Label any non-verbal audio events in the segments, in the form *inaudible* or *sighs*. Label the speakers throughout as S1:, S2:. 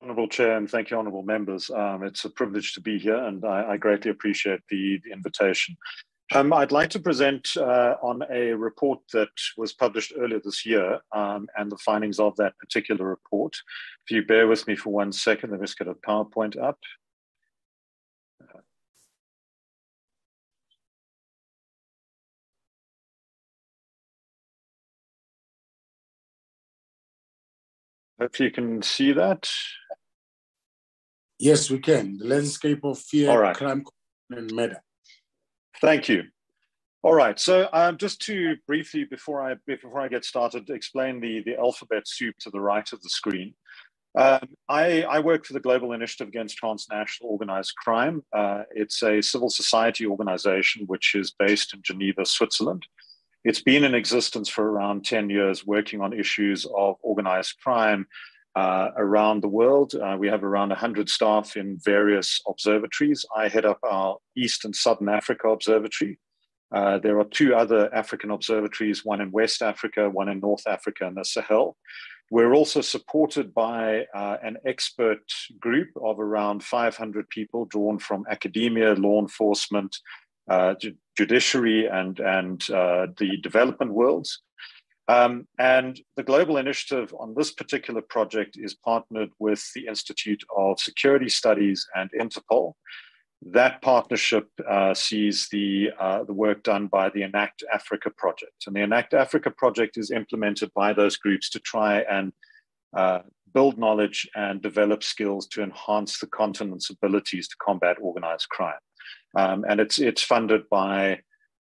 S1: Honourable Chair, and thank you, honourable members. Um, it's a privilege to be here, and I, I greatly appreciate the, the invitation. Um, I'd like to present uh, on a report that was published earlier this year um, and the findings of that particular report. If you bear with me for one second, let me just get a PowerPoint up. Hopefully you can see that.
S2: Yes, we can. The landscape of fear, right. crime, and murder.
S1: Thank you. All right. So um, just to briefly, before I before I get started, explain the the alphabet soup to the right of the screen. Um, I, I, work for the Global Initiative Against Transnational Organized Crime. Uh, it's a civil society organization which is based in Geneva, Switzerland. It's been in existence for around 10 years, working on issues of organized crime uh, around the world. Uh, we have around 100 staff in various observatories. I head up our East and Southern Africa Observatory. Uh, there are two other African observatories, one in West Africa, one in North Africa, and the Sahel. We're also supported by uh, an expert group of around 500 people drawn from academia, law enforcement, uh, ju- judiciary, and, and uh, the development worlds. Um, and the global initiative on this particular project is partnered with the Institute of Security Studies and Interpol. That partnership uh, sees the, uh, the work done by the Enact Africa project. And the Enact Africa project is implemented by those groups to try and uh, build knowledge and develop skills to enhance the continent's abilities to combat organized crime. Um, and it's, it's funded by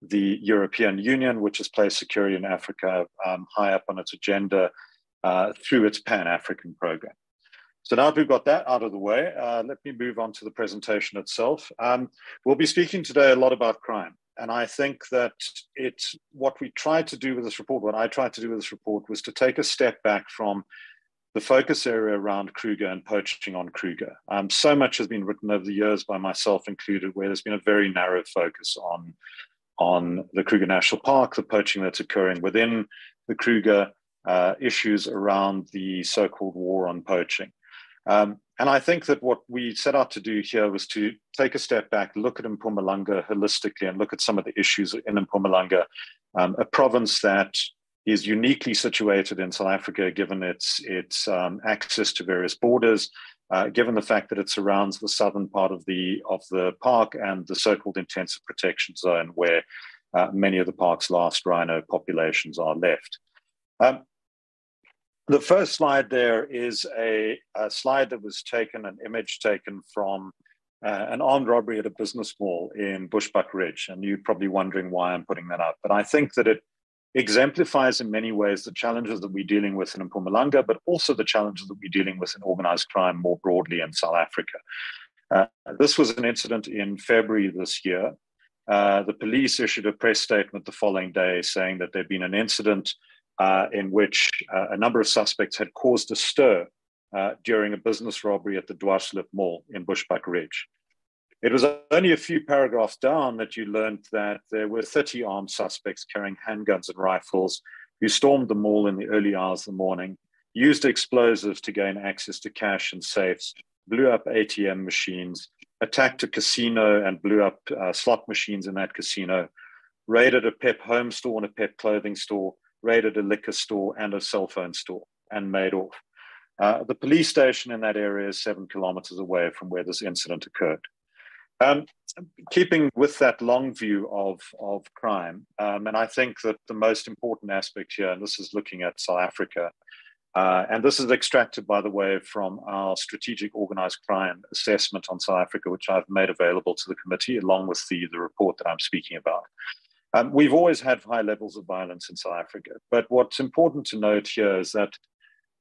S1: the European Union, which has placed security in Africa um, high up on its agenda uh, through its Pan African program. So now we've got that out of the way, uh, let me move on to the presentation itself. Um, we'll be speaking today a lot about crime. And I think that it's what we tried to do with this report, what I tried to do with this report was to take a step back from the focus area around Kruger and poaching on Kruger. Um, so much has been written over the years by myself included, where there's been a very narrow focus on on the Kruger National Park, the poaching that's occurring within the Kruger, uh, issues around the so called war on poaching. Um, and I think that what we set out to do here was to take a step back, look at Mpumalanga holistically, and look at some of the issues in Mpumalanga, um, a province that is uniquely situated in South Africa, given its its um, access to various borders, uh, given the fact that it surrounds the southern part of the of the park and the so-called intensive protection zone, where uh, many of the park's last rhino populations are left. Um, the first slide there is a, a, slide that was taken, an image taken from uh, an armed robbery at a business mall in Bushbuckridge, and you're probably wondering why I'm putting that up. But I think that it exemplifies in many ways the challenges that we're dealing with in Mpumalanga, but also the challenges that we're dealing with in organized crime more broadly in South Africa. Uh, this was an incident in February this year. Uh, the police issued a press statement the following day saying that there'd been an incident uh, in which uh, a number of suspects had caused a stir uh, during a business robbery at the Dwarsloop Mall in Bushbuckridge. It was only a few paragraphs down that you learned that there were 30 armed suspects carrying handguns and rifles who stormed the mall in the early hours of the morning, used explosives to gain access to cash and safes, blew up ATM machines, attacked a casino and blew up uh, slot machines in that casino, raided a PEP home store and a PEP clothing store, raided a liquor store and a cell phone store, and made off. Uh, the police station in that area is seven kilometers away from where this incident occurred. Um, keeping with that long view of, of crime, um, and I think that the most important aspect here, and this is looking at South Africa, uh, and this is extracted, by the way, from our strategic organized crime assessment on South Africa, which I've made available to the committee, along with the, the report that I'm speaking about. Um, we've always had high levels of violence in South Africa, but what's important to note here is that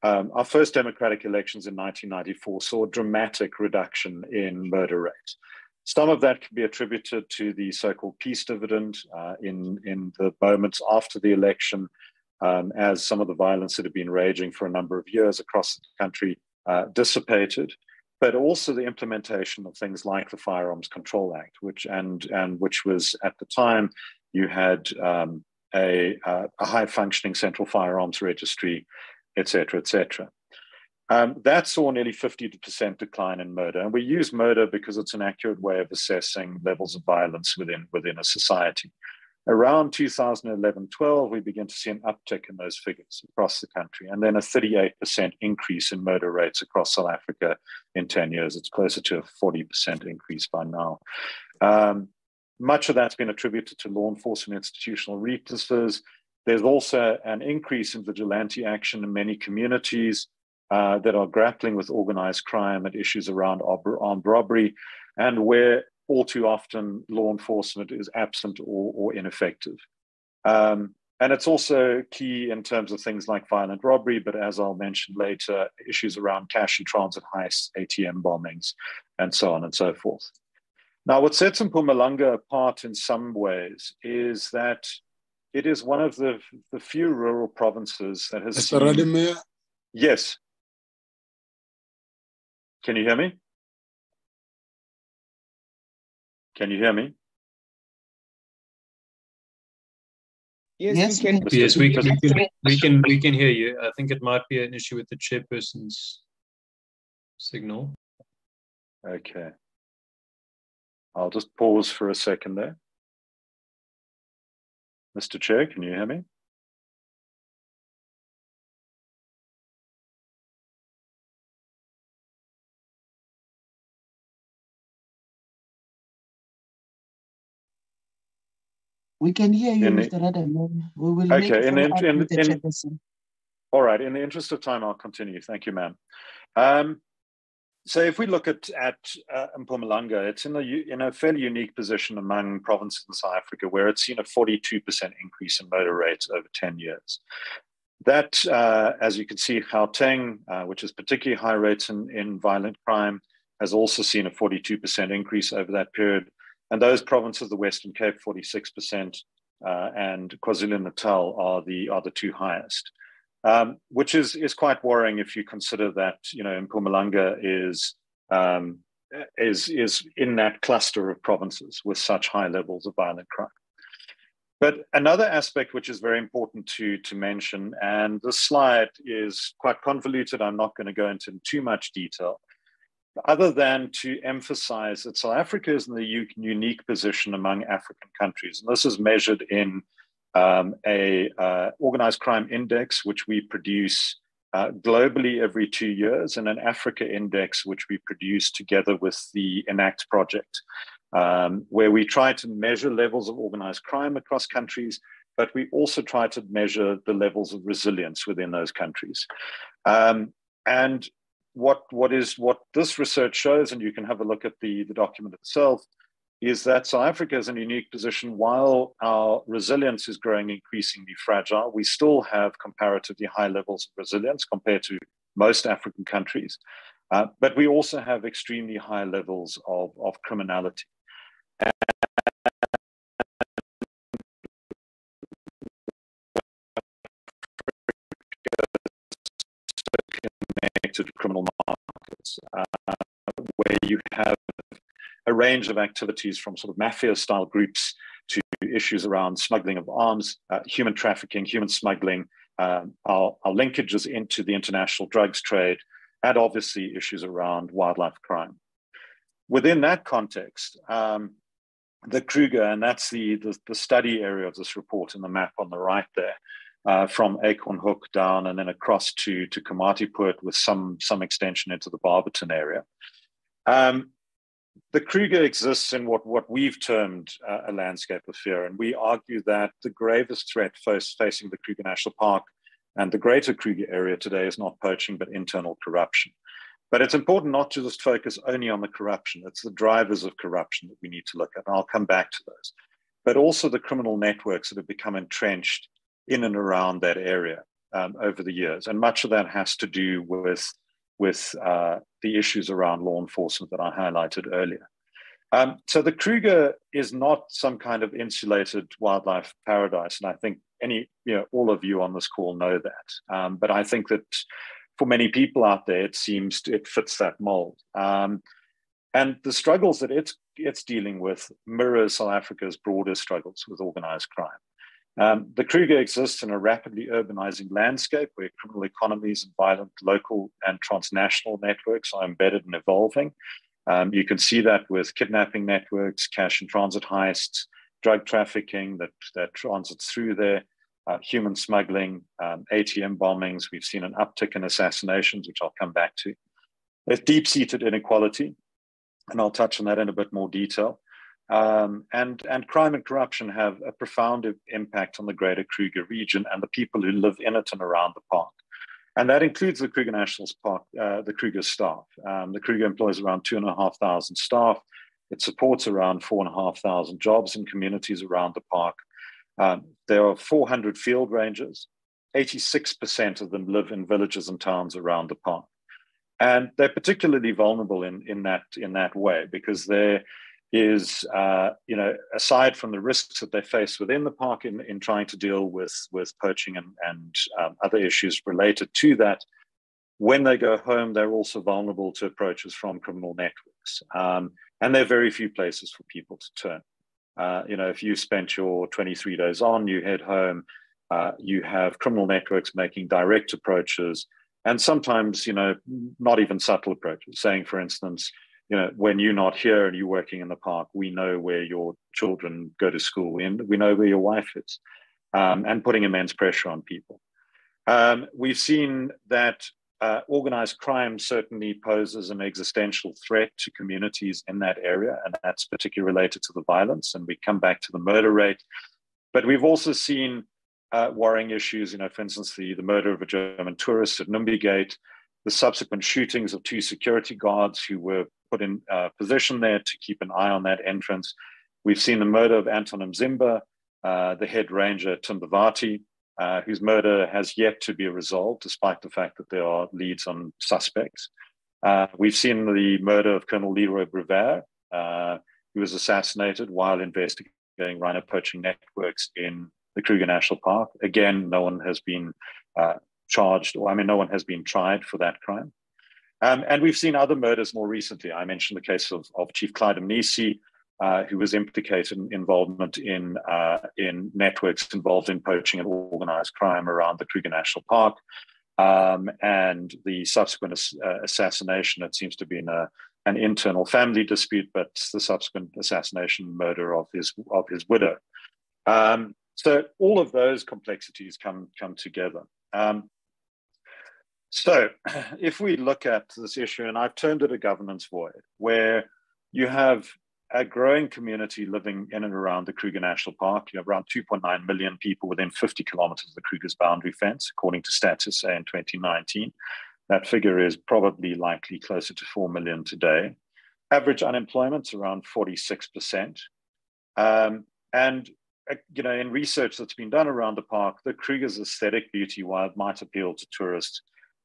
S1: um, our first democratic elections in 1994 saw a dramatic reduction in murder rates. Some of that can be attributed to the so-called peace dividend uh, in, in the moments after the election, um, as some of the violence that had been raging for a number of years across the country uh, dissipated, but also the implementation of things like the Firearms Control Act, which and and which was at the time you had um, a, a high functioning central firearms registry, et cetera, et cetera. Um, that saw nearly 50% decline in murder. And we use murder because it's an accurate way of assessing levels of violence within, within a society. Around 2011 12, we begin to see an uptick in those figures across the country, and then a 38% increase in murder rates across South Africa in 10 years. It's closer to a 40% increase by now. Um, much of that's been attributed to law enforcement institutional weaknesses. There's also an increase in vigilante action in many communities uh, that are grappling with organized crime and issues around armed robbery, and where all too often law enforcement is absent or, or ineffective. Um, and it's also key in terms of things like violent robbery, but as I'll mention later, issues around cash and transit heists, ATM bombings, and so on and so forth. Now, what sets Mpumalanga apart in some ways is that it is one of the, the few rural provinces that has.
S2: Mr. Seen...
S1: Yes. Can you hear me? Can you hear me?
S3: Yes, yes, we can.
S4: Yes, we can, we can. We can. We can hear you. I think it might be an issue with the chairperson's signal.
S1: Okay. I'll just pause for a second there. Mr. Chair, can you hear me?
S3: We can hear you, Mr. Radam. We will okay, make in, the, in, the in,
S1: All right, in the interest of time, I'll continue. Thank you, ma'am. Um, so if we look at, at uh, Mpumalanga, it's in a, in a fairly unique position among provinces in South Africa where it's seen a 42% increase in motor rates over 10 years. That, uh, as you can see, Gauteng, uh, which is particularly high rates in, in violent crime, has also seen a 42% increase over that period. And those provinces, the Western Cape, 46%, uh, and KwaZulu-Natal are the, are the two highest. Um, which is, is quite worrying if you consider that, you know, Mpumalanga is, um, is, is in that cluster of provinces with such high levels of violent crime. But another aspect which is very important to, to mention, and this slide is quite convoluted, I'm not going to go into too much detail, other than to emphasize that South Africa is in the unique position among African countries. And this is measured in um, a uh, organized crime index, which we produce uh, globally every two years, and an Africa index, which we produce together with the ENACT project, um, where we try to measure levels of organized crime across countries, but we also try to measure the levels of resilience within those countries. Um, and what what is what this research shows, and you can have a look at the, the document itself, is that South Africa is in a unique position. While our resilience is growing increasingly fragile, we still have comparatively high levels of resilience compared to most African countries. Uh, but we also have extremely high levels of, of criminality. Connected criminal markets, uh, where you have a range of activities from sort of mafia style groups to issues around smuggling of arms, uh, human trafficking, human smuggling, um, our, our, linkages into the international drugs trade, and obviously issues around wildlife crime. Within that context, um, the Kruger, and that's the, the, the, study area of this report in the map on the right there, uh, from Acornhoek down and then across to, to Komatipoort with some, some extension into the Barberton area. Um, the Kruger exists in what, what we've termed uh, a landscape of fear, and we argue that the gravest threat facing the Kruger National Park and the greater Kruger area today is not poaching, but internal corruption. But it's important not to just focus only on the corruption. It's the drivers of corruption that we need to look at, and I'll come back to those. But also the criminal networks that have become entrenched in and around that area um, over the years. And much of that has to do with, with uh, the issues around law enforcement that I highlighted earlier. Um, so the Kruger is not some kind of insulated wildlife paradise, and I think any, you know, all of you on this call know that. Um, but I think that for many people out there, it seems to, it fits that mold. Um, and the struggles that it's it's dealing with mirrors South Africa's broader struggles with organized crime. Um, the Kruger exists in a rapidly urbanizing landscape where criminal economies and violent local and transnational networks are embedded and evolving. Um, you can see that with kidnapping networks, cash and transit heists, drug trafficking that, that transits through there, uh, human smuggling, um, ATM bombings. We've seen an uptick in assassinations, which I'll come back to. There's deep seated inequality, and I'll touch on that in a bit more detail. Um, and, and crime and corruption have a profound impact on the greater Kruger region and the people who live in it and around the park. And that includes the Kruger National Park, uh, the Kruger staff. Um, the Kruger employs around two and a half thousand staff. It supports around four and a half thousand jobs in communities around the park. Um, there are 400 field rangers. 86% of them live in villages and towns around the park. And they're particularly vulnerable in, in, that, in that way because they're is, uh, you know, aside from the risks that they face within the park in, in trying to deal with, with poaching and, and um, other issues related to that, when they go home, they're also vulnerable to approaches from criminal networks. Um, and there are very few places for people to turn. Uh, you know, if you spent your 23 days on, you head home, uh, you have criminal networks making direct approaches, and sometimes, you know, not even subtle approaches, saying, for instance, you know, when you're not here and you're working in the park, we know where your children go to school and we know where your wife is, um, and putting immense pressure on people. Um, we've seen that uh, organized crime certainly poses an existential threat to communities in that area, and that's particularly related to the violence. And we come back to the murder rate. But we've also seen uh, worrying issues, you know, for instance, the, the murder of a German tourist at Numbi Gate, the subsequent shootings of two security guards who were put in uh, position there to keep an eye on that entrance. We've seen the murder of Anton Mzimba, uh, the head ranger Timbavati, uh, whose murder has yet to be resolved, despite the fact that there are leads on suspects. Uh, we've seen the murder of Colonel Leroy Bruwer, uh, who was assassinated while investigating rhino poaching networks in the Kruger National Park. Again, no one has been uh, charged, or I mean, no one has been tried for that crime. Um, and we've seen other murders more recently. I mentioned the case of, of Chief Clyde Mnisi, uh, who was implicated in involvement in, uh, in networks involved in poaching and organized crime around the Kruger National Park. Um, and the subsequent uh, assassination, it seems to be in a, an internal family dispute, but the subsequent assassination, murder of his, of his widow. Um, so all of those complexities come, come together. Um, so, *clears throat* if we look at this issue, and I've termed it a governance void, where you have a growing community living in and around the Kruger National Park. You have around 2.9 million people within 50 kilometers of the Kruger's boundary fence, according to Status in 2019. That figure is probably likely closer to 4 million today. Average unemployment's around 46%. Um, and uh, you know, in research that's been done around the park, the Kruger's aesthetic beauty, while it might appeal to tourists,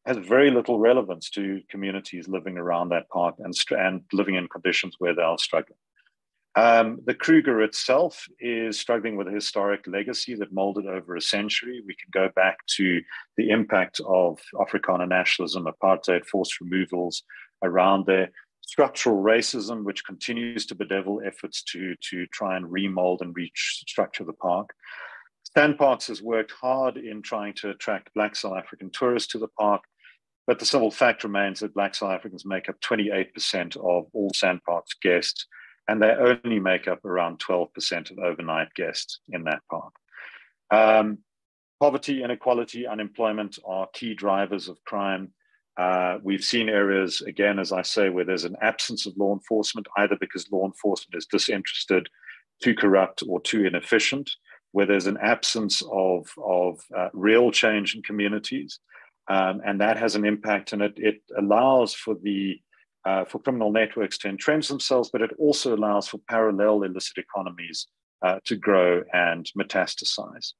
S1: has very little relevance to communities living around that park and, and living in conditions where they are struggling. Um, the Kruger itself is struggling with a historic legacy that molded over a century. We can go back to the impact of Afrikaner nationalism, apartheid, forced removals around there, structural racism, which continues to bedevil efforts to, to try and remold and restructure the park. SANParks has worked hard in trying to attract Black South African tourists to the park, but the simple fact remains that Black South Africans make up 28% of all SANParks guests, and they only make up around 12% of overnight guests in that park. Um, poverty, inequality, unemployment are key drivers of crime. Uh, we've seen areas, again, as I say, where there's an absence of law enforcement, either because law enforcement is disinterested, too corrupt, or too inefficient, where there's an absence of, of uh, real change in communities. Um, and that has an impact and it, it allows for the uh, for criminal networks to entrench themselves, but it also allows for parallel illicit economies uh, to grow and metastasize.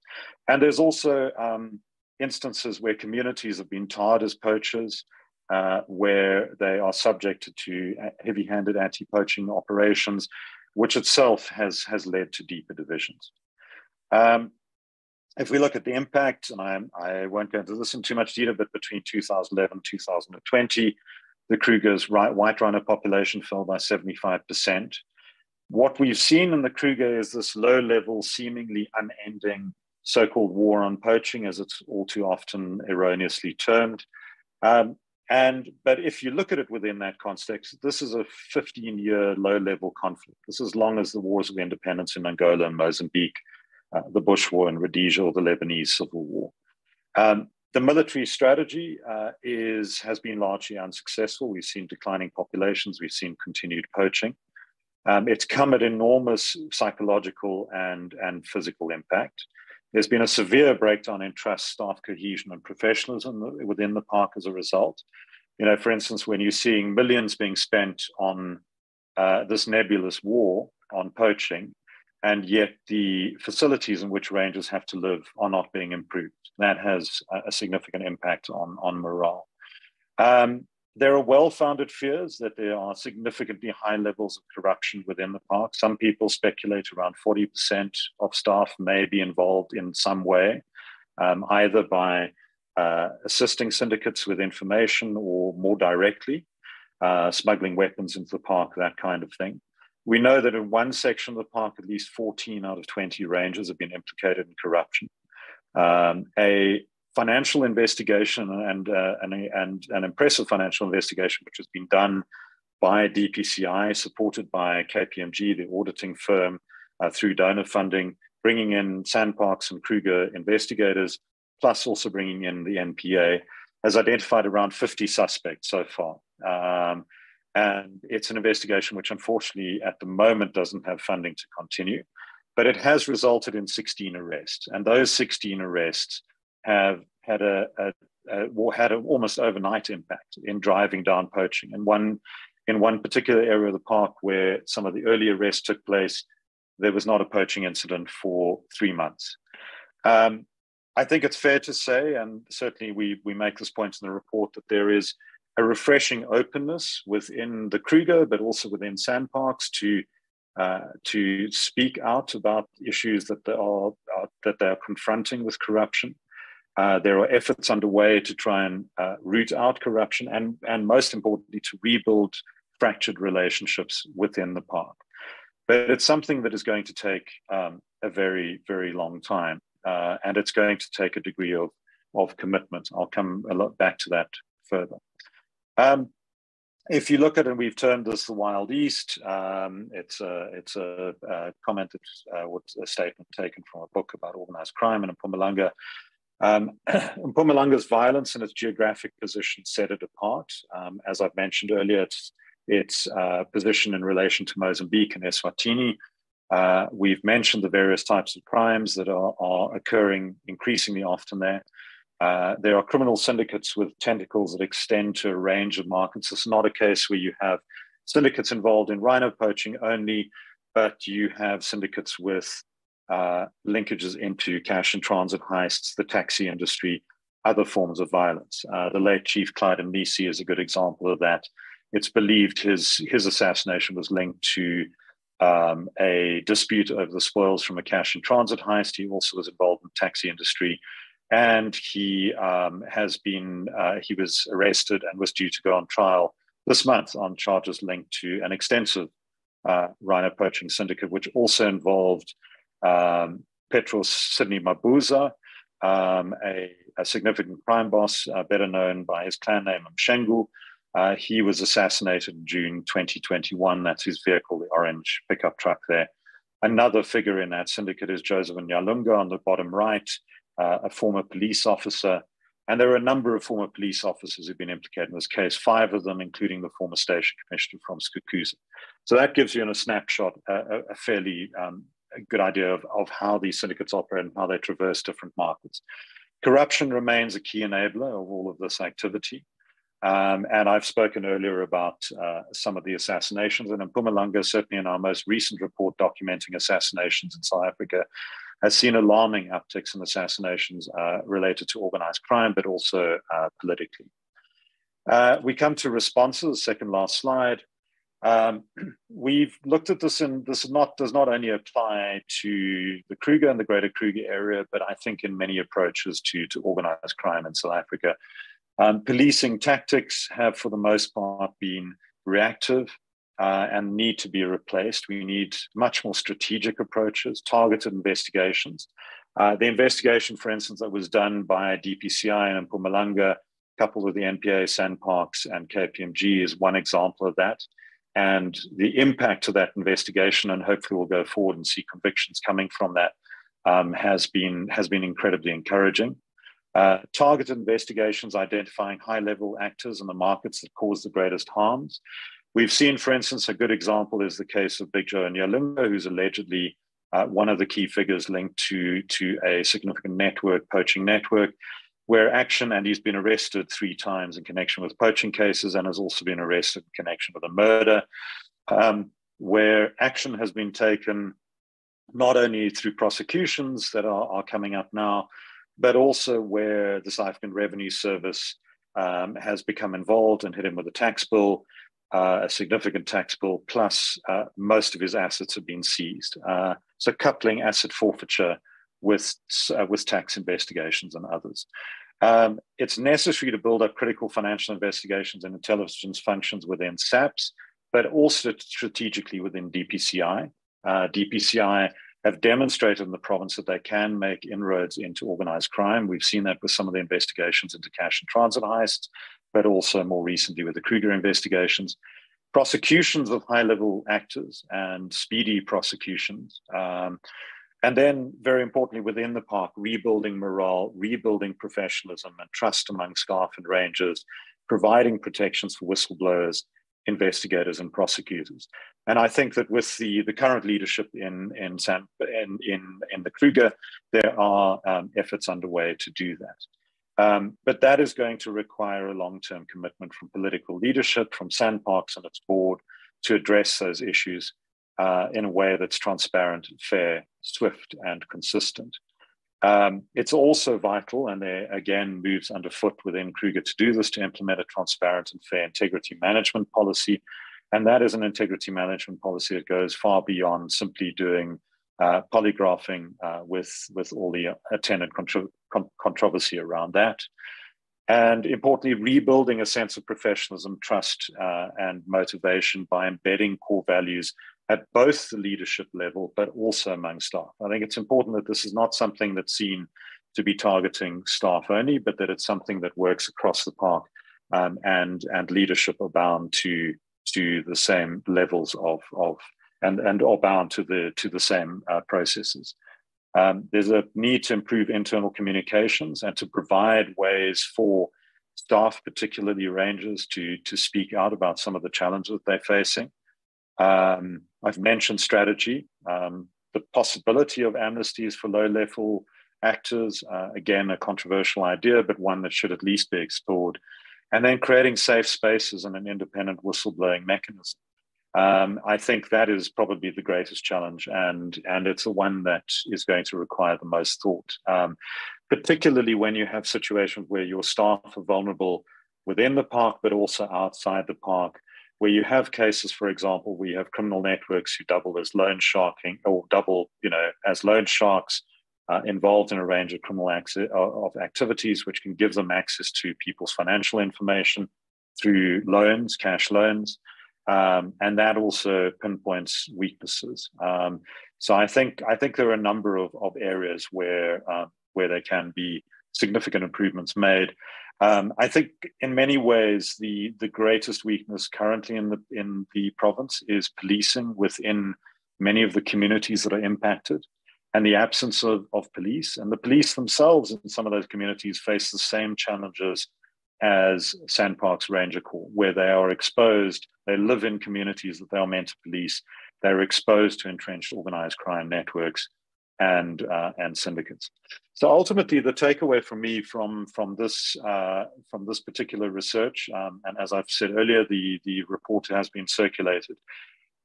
S1: And there's also um, instances where communities have been tarred as poachers, uh, where they are subjected to heavy-handed anti-poaching operations, which itself has, has led to deeper divisions. Um, if we look at the impact, and I, I won't go into this in too much detail, but between 2011 and 2020, the Kruger's white rhino population fell by 75%. What we've seen in the Kruger is this low level, seemingly unending so-called war on poaching, as it's all too often erroneously termed. Um, and but if you look at it within that context, this is a 15-year low-level conflict. This is as long as the wars of independence in Angola and Mozambique, uh, the Bush War in Rhodesia, or the Lebanese Civil War. Um, the military strategy uh, is has been largely unsuccessful. We've seen declining populations. We've seen continued poaching. Um, it's come at enormous psychological and and physical impact. There's been a severe breakdown in trust, staff cohesion, and professionalism within the park as a result. You know, for instance, when you're seeing millions being spent on uh, this nebulous war on poaching, and yet the facilities in which rangers have to live are not being improved. That has a significant impact on, on morale. Um, there are well-founded fears that there are significantly high levels of corruption within the park. Some people speculate around 40% of staff may be involved in some way, um, either by uh, assisting syndicates with information or more directly, uh, smuggling weapons into the park, that kind of thing. We know that in one section of the park, at least 14 out of 20 rangers have been implicated in corruption. Um, a financial investigation and, uh, and, and an impressive financial investigation, which has been done by DPCI, supported by KPMG, the auditing firm, uh, through donor funding, bringing in SANParks and Kruger investigators, plus also bringing in the NPA, has identified around 50 suspects so far. Um, and it's an investigation which, unfortunately, at the moment doesn't have funding to continue. But it has resulted in 16 arrests. And those 16 arrests have had a, a, had an almost overnight impact in driving down poaching. And one in one particular area of the park where some of the early arrests took place, there was not a poaching incident for three months. Um, I think it's fair to say, and certainly we we make this point in the report that there is a refreshing openness within the Kruger, but also within SANParks to uh, to speak out about issues that they are, are, that they are confronting with corruption. Uh, there are efforts underway to try and uh, root out corruption and, and most importantly, to rebuild fractured relationships within the park. But it's something that is going to take um, a very, very long time. Uh, and it's going to take a degree of, of commitment. I'll come a lot back to that further. Um, if you look at it, and we've termed this the Wild East. Um, it's a it's a, a commented uh, a statement taken from a book about organized crime in Mpumalanga. Um, *clears throat* Mpumalanga's violence and its geographic position set it apart. Um, as I've mentioned earlier, its, its uh, position in relation to Mozambique and Eswatini. Uh, we've mentioned the various types of crimes that are, are occurring increasingly often there. Uh, there are criminal syndicates with tentacles that extend to a range of markets. It's not a case where you have syndicates involved in rhino poaching only, but you have syndicates with uh, linkages into cash and transit heists, the taxi industry, other forms of violence. Uh, the late Chief Clyde Mnisi is a good example of that. It's believed his his assassination was linked to um, a dispute over the spoils from a cash and transit heist. He also was involved in the taxi industry, and he um, has been uh, he was arrested and was due to go on trial this month on charges linked to an extensive uh, rhino poaching syndicate, which also involved um, Petros Sidney Mabuza, um, a, a, significant crime boss, uh, better known by his clan name Mshengu. Uh, he was assassinated in June 2021. That's his vehicle, the orange pickup truck there. Another figure in that syndicate is Joseph Nyalunga on the bottom right, uh, a former police officer. And there are a number of former police officers who've been implicated in this case, five of them, including the former station commissioner from Skukuza. So that gives you in a snapshot a, a fairly um, a good idea of, of how these syndicates operate and how they traverse different markets. Corruption remains a key enabler of all of this activity. Um, and I've spoken earlier about uh, some of the assassinations. And in Mpumalanga, certainly in our most recent report documenting assassinations in South Africa, has seen alarming upticks in assassinations uh, related to organized crime, but also uh, politically. Uh, we come to responses, second last slide. Um, *clears throat* we've looked at this, and this not, does not only apply to the Kruger and the greater Kruger area, but I think in many approaches to, to organized crime in South Africa. Um, policing tactics have, for the most part, been reactive uh, and need to be replaced. We need much more strategic approaches, targeted investigations. Uh, the investigation, for instance, that was done by DPCI and Mpumalanga, coupled with the NPA, SANParks, and KPMG, is one example of that. And the impact of that investigation, and hopefully we'll go forward and see convictions coming from that, um, has been has been incredibly encouraging. Uh, targeted investigations identifying high-level actors in the markets that cause the greatest harms. We've seen, for instance, a good example is the case of Big Joe Nyalunga, who's allegedly uh, one of the key figures linked to, to a significant network, poaching network, where action, and he's been arrested three times in connection with poaching cases and has also been arrested in connection with a murder, um, where action has been taken not only through prosecutions that are, are coming up now, but also where the South African Revenue Service um, has become involved and hit him with a tax bill, uh, a significant tax bill, plus uh, most of his assets have been seized. Uh, so coupling asset forfeiture with, uh, with tax investigations and others. Um, it's necessary to build up critical financial investigations and intelligence functions within SAPS, but also strategically within DPCI. Uh, DPCI have demonstrated in the province that they can make inroads into organized crime. We've seen that with some of the investigations into cash and transit heists, but also more recently with the Kruger investigations. Prosecutions of high level actors and speedy prosecutions. Um, and then, very importantly, within the park, rebuilding morale, rebuilding professionalism and trust among staff and rangers, providing protections for whistleblowers, investigators, and prosecutors. And I think that with the, the current leadership in in, San, in, in, in the Kruger, there are um, efforts underway to do that. Um, but that is going to require a long term commitment from political leadership, from SANParks and its board to address those issues uh, in a way that's transparent, fair, swift, and consistent. Um, it's also vital, and there again moves underfoot within Kruger to do this to implement a transparent and fair integrity management policy. And that is an integrity management policy that goes far beyond simply doing uh, polygraphing uh, with, with all the attendant contro- con- controversy around that. And importantly, rebuilding a sense of professionalism, trust, uh, and motivation by embedding core values at both the leadership level, but also among staff. I think it's important that this is not something that's seen to be targeting staff only, but that it's something that works across the park um, and, and leadership are bound to, to the same levels of, of and, and are bound to the, to the same uh, processes. Um, there's a need to improve internal communications and to provide ways for staff, particularly rangers, to, to speak out about some of the challenges they're facing. Um, I've mentioned strategy, um, the possibility of amnesties for low level actors, uh, again, a controversial idea, but one that should at least be explored. And then creating safe spaces and an independent whistleblowing mechanism. Um, I think that is probably the greatest challenge, and, and it's the one that is going to require the most thought, um, particularly when you have situations where your staff are vulnerable within the park, but also outside the park where you have cases, for example, where you have criminal networks who double as loan sharking or double, you know, as loan sharks uh, involved in a range of criminal access, of activities, which can give them access to people's financial information through loans, cash loans, um, and that also pinpoints weaknesses. Um, so I think I think there are a number of, of areas where uh, where there can be significant improvements made. Um, I think in many ways the the greatest weakness currently in the in the province is policing within many of the communities that are impacted and the absence of, of police. And the police themselves in some of those communities face the same challenges as SANParks Ranger Corps, where they are exposed, they live in communities that they are meant to police, they're exposed to entrenched organized crime networks and uh, and syndicates. So ultimately, the takeaway for me from from this uh, from this particular research, um, and as I've said earlier, the the report has been circulated,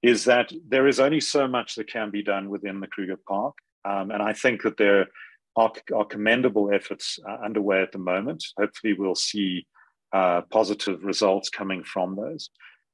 S1: is that there is only so much that can be done within the Kruger Park, um, and I think that there are, are commendable efforts uh, underway at the moment. Hopefully, we'll see uh, positive results coming from those.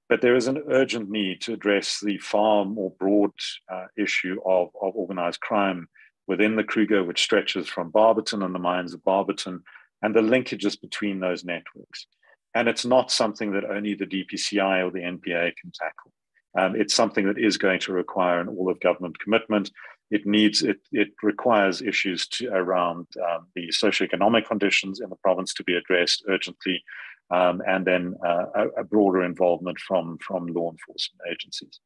S1: But there is an urgent need to address the far more broad uh, issue of, of organized crime within the Kruger, which stretches from Barberton and the mines of Barberton, and the linkages between those networks. And it's not something that only the DPCI or the NPA can tackle. Um, it's something that is going to require an all of government commitment. It needs it it requires issues to, around um, the socioeconomic conditions in the province to be addressed urgently, um, and then uh, a, a, broader involvement from from law enforcement agencies.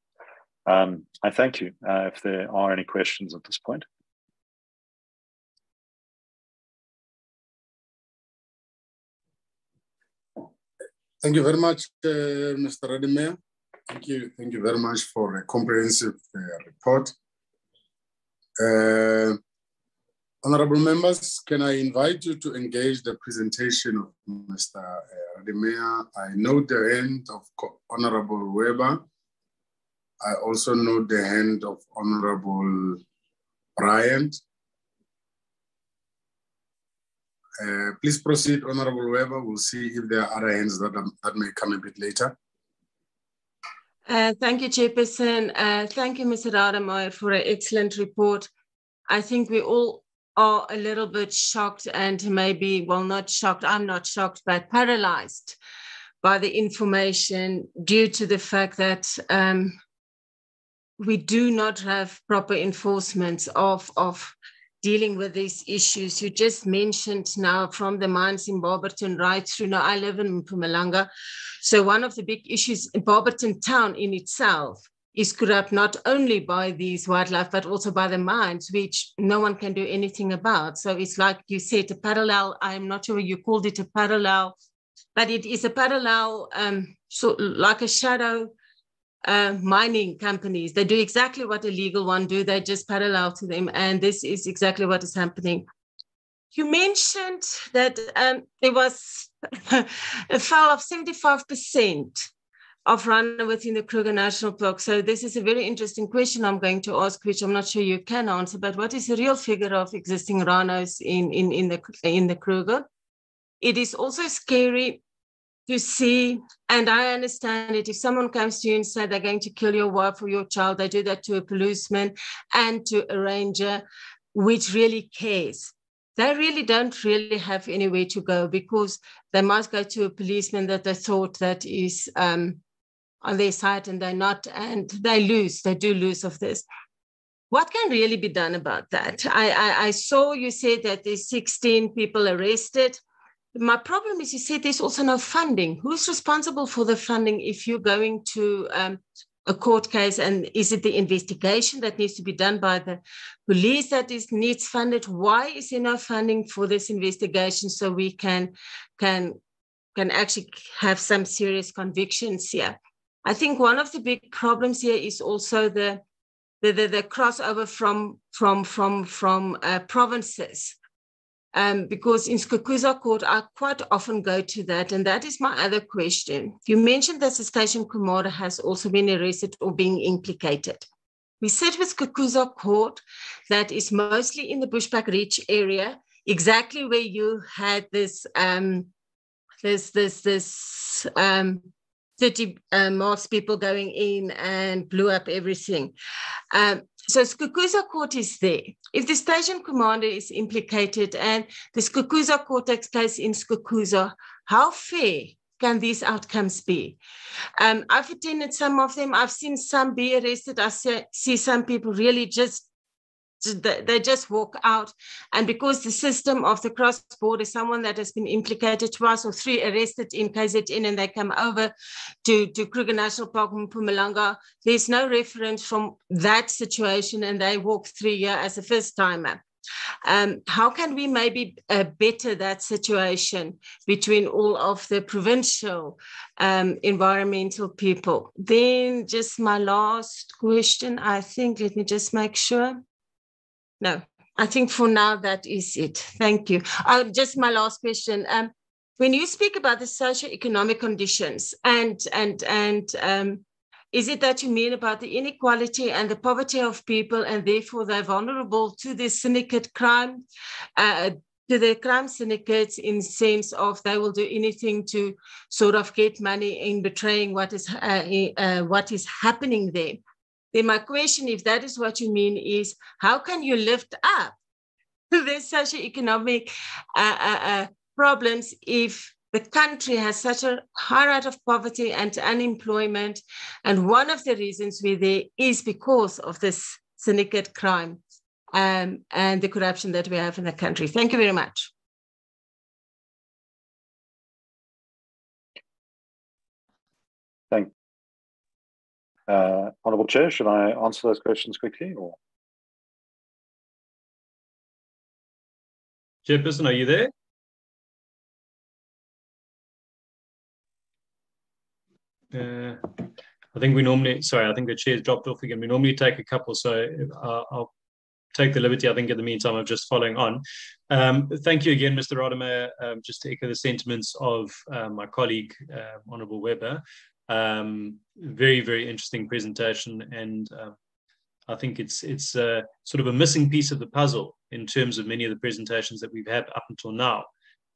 S1: Um, I thank you. Uh, if there are any questions at this point.
S2: Thank you very much, uh, Mr. Rademeyer. Thank you. Thank you very much for a comprehensive uh, report. Uh, honorable members, can I invite you to engage the presentation of Mr. Uh, I know the hand of Honorable Weber. I also know the hand of Honorable Bryant. Uh, please proceed, Honorable Weber. We'll see if there are other hands that, um, that may come a bit later.
S5: Uh, thank you, Chairperson. Uh, thank you, Mr. Rademeyer, for an excellent report. I think we all are a little bit shocked and maybe, well, not shocked, I'm not shocked, but paralyzed by the information due to the fact that um, we do not have proper enforcement of, of dealing with these issues. You just mentioned now from the mines in Barberton right through now, I live in Mpumalanga. So one of the big issues in Barberton town in itself is corrupt not only by these wildlife, but also by the mines, which no one can do anything about. So it's like you said, a parallel, I'm not sure you called it a parallel, but it is a parallel, um, so like a shadow uh, mining companies. They do exactly what a legal one do. They just parallel to them. And this is exactly what is happening. You mentioned that um, there was *laughs* a fall of 75% of rhino within the Kruger National Park. So this is a very interesting question I'm going to ask, which I'm not sure you can answer, but what is the real figure of existing rhinos in, in, in, the, in the Kruger? It is also scary to see, and I understand it. If someone comes to you and say they're going to kill your wife or your child, they do that to a policeman and to a ranger, which really cares. They really don't really have anywhere to go because they must go to a policeman that they thought that is um, on their side and they're not, and they lose, they do lose of this. What can really be done about that? I, I, I saw you said that there's 16 people arrested. My problem is you said there's also no funding. Who's responsible for the funding if you're going to um, a court case? And is it the investigation that needs to be done by the police that is needs funded? Why is there no funding for this investigation so we can can can actually have some serious convictions here? I think one of the big problems here is also the the, the, the crossover from from from from uh, provinces um, because in Skukuza court, I quite often go to that. And that is my other question. You mentioned that station commander has also been arrested or being implicated. We said with Skukuza court that is mostly in the Bushbuckridge area, exactly where you had this um, this this this um, 30 uh, masked people going in and blew up everything. Um, so Skukuza court is there. If the station commander is implicated and the Skukuza court takes place in Skukuza, how fair can these outcomes be? Um, I've attended some of them. I've seen some be arrested. I see some people really just they just walk out. And because the system of the cross border, someone that has been implicated twice or three arrested in KZN and they come over to, to Kruger National Park in Mpumalanga, there's no reference from that situation and they walk three as a first timer. Um, how can we maybe uh, better that situation between all of the provincial um, environmental people? Then, just my last question, I think, let me just make sure no, I think for now that is it. Thank you. Uh, just my last question. Um, when you speak about the socio-economic conditions and and and um, is it that you mean about the inequality and the poverty of people and therefore they're vulnerable to the syndicate crime uh, to the crime syndicates in sense of they will do anything to sort of get money in betraying what is uh, uh, what is happening there then my question, if that is what you mean, is how can you lift up *laughs* the socioeconomic uh, uh, uh, problems if the country has such a high rate of poverty and unemployment? And one of the reasons we're there is because of this syndicate crime. um, and the corruption that we have in the country. Thank you very much.
S1: Thank uh, Honourable Chair, should I answer those questions quickly or?
S4: Chairperson, are you there? Uh, I think we normally, sorry, I think the chair's dropped off again. We normally take a couple, so uh, I'll take the liberty, I think, in the meantime, of just following on. Um, thank you again, Mr. Rademeyer, um, just to echo the sentiments of uh, my colleague, uh, Honorable Weber. Um, very, very interesting presentation, and uh, I think it's it's uh, sort of a missing piece of the puzzle in terms of many of the presentations that we've had up until now.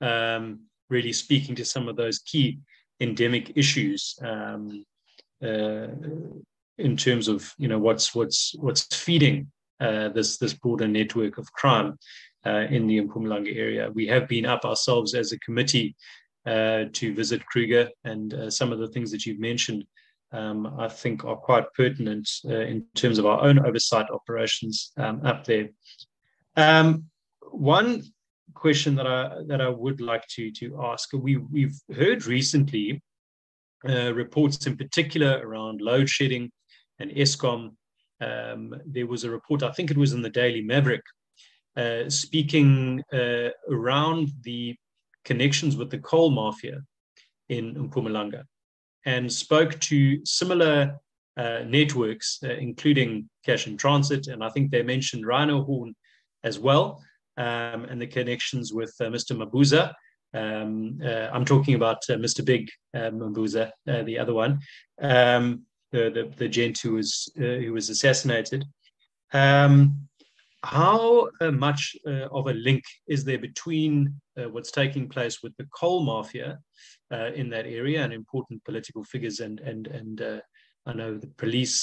S4: Um, really speaking to some of those key endemic issues um, uh, in terms of you know what's what's what's feeding uh, this this broader network of crime uh, in the Mpumalanga area. We have been up ourselves as a committee to visit Kruger, and uh, some of the things that you've mentioned, um, I think, are quite pertinent uh, in terms of our own oversight operations um, up there. Um, one question that I that I would like to to ask: we we've heard recently reports, in particular, around load shedding and Eskom um, there was a report, I think it was in the Daily Maverick, uh, speaking uh, around the connections with the coal mafia in Mpumalanga and spoke to similar uh, networks, uh, including Cash and Transit. And I think they mentioned Rhino Horn as well, um, and the connections with uh, Mr. Mabuza. Um, uh, I'm talking about Mr. Big Mabuza, the other one. Um, the, the, the gent who was, uh, who was assassinated. Um, how uh, much uh, of a link is there between uh, what's taking place with the coal mafia uh, in that area and important political figures and and and uh, I know the police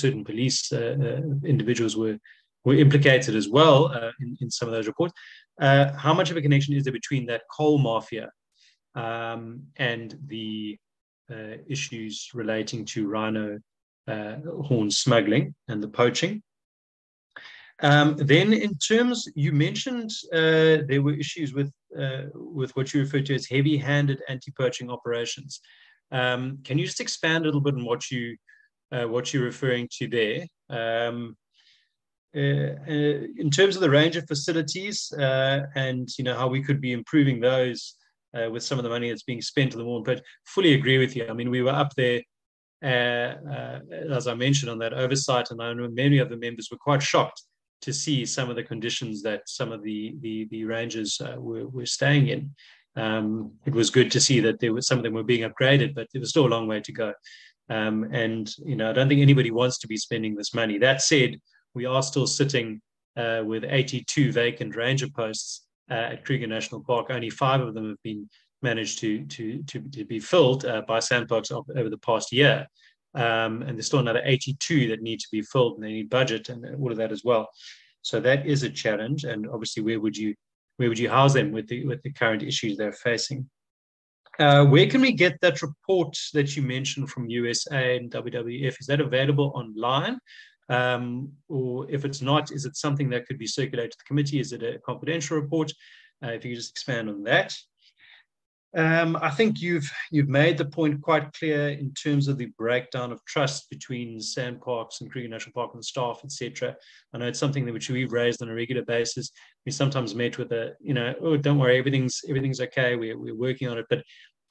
S4: certain police individuals were were implicated as well in, in some of those reports. how much of a connection is there between that coal mafia um, and the uh, issues relating to rhino uh, horn smuggling and the poaching. Um, then, in terms, you mentioned uh, there were issues with uh, with what you refer to as heavy-handed anti-poaching operations. Um, can you just expand a little bit on what you uh, what you're referring to there? Um, uh, in terms of the range of facilities and you know how we could be improving those uh, with some of the money that's being spent on the wall. But fully agree with you. I mean, we were up there, uh, uh, as I mentioned, on that oversight, and I know many of the members were quite shocked to see some of the conditions that some of the the, the rangers uh, were, were staying in. Um, it was good to see that there were some of them were being upgraded, but there was still a long way to go. Um, and you know, I don't think anybody wants to be spending this money. That said, we are still sitting uh, with 82 vacant ranger posts uh, at Kruger National Park. Only five of them have been managed to to to, to be filled uh, by SANParks over the past year. Um, and there's still another 82 that need to be filled, and they need budget and all of that as well. So that is a challenge. And obviously, where would you where would you house them with the with the current issues they're facing? Uh, where can we get that report that you mentioned from USAID and WWF? Is that available online? Um, or if it's not, is it something that could be circulated to the committee? Is it a confidential report? Uh, if you could just expand on that. Um, I think you've you've made the point quite clear in terms of the breakdown of trust between SANParks and Kruger National Park and staff, etc. I know it's something that which we've raised on a regular basis. We sometimes met with a, you know, oh, don't worry, everything's everything's okay. We're we're working on it, but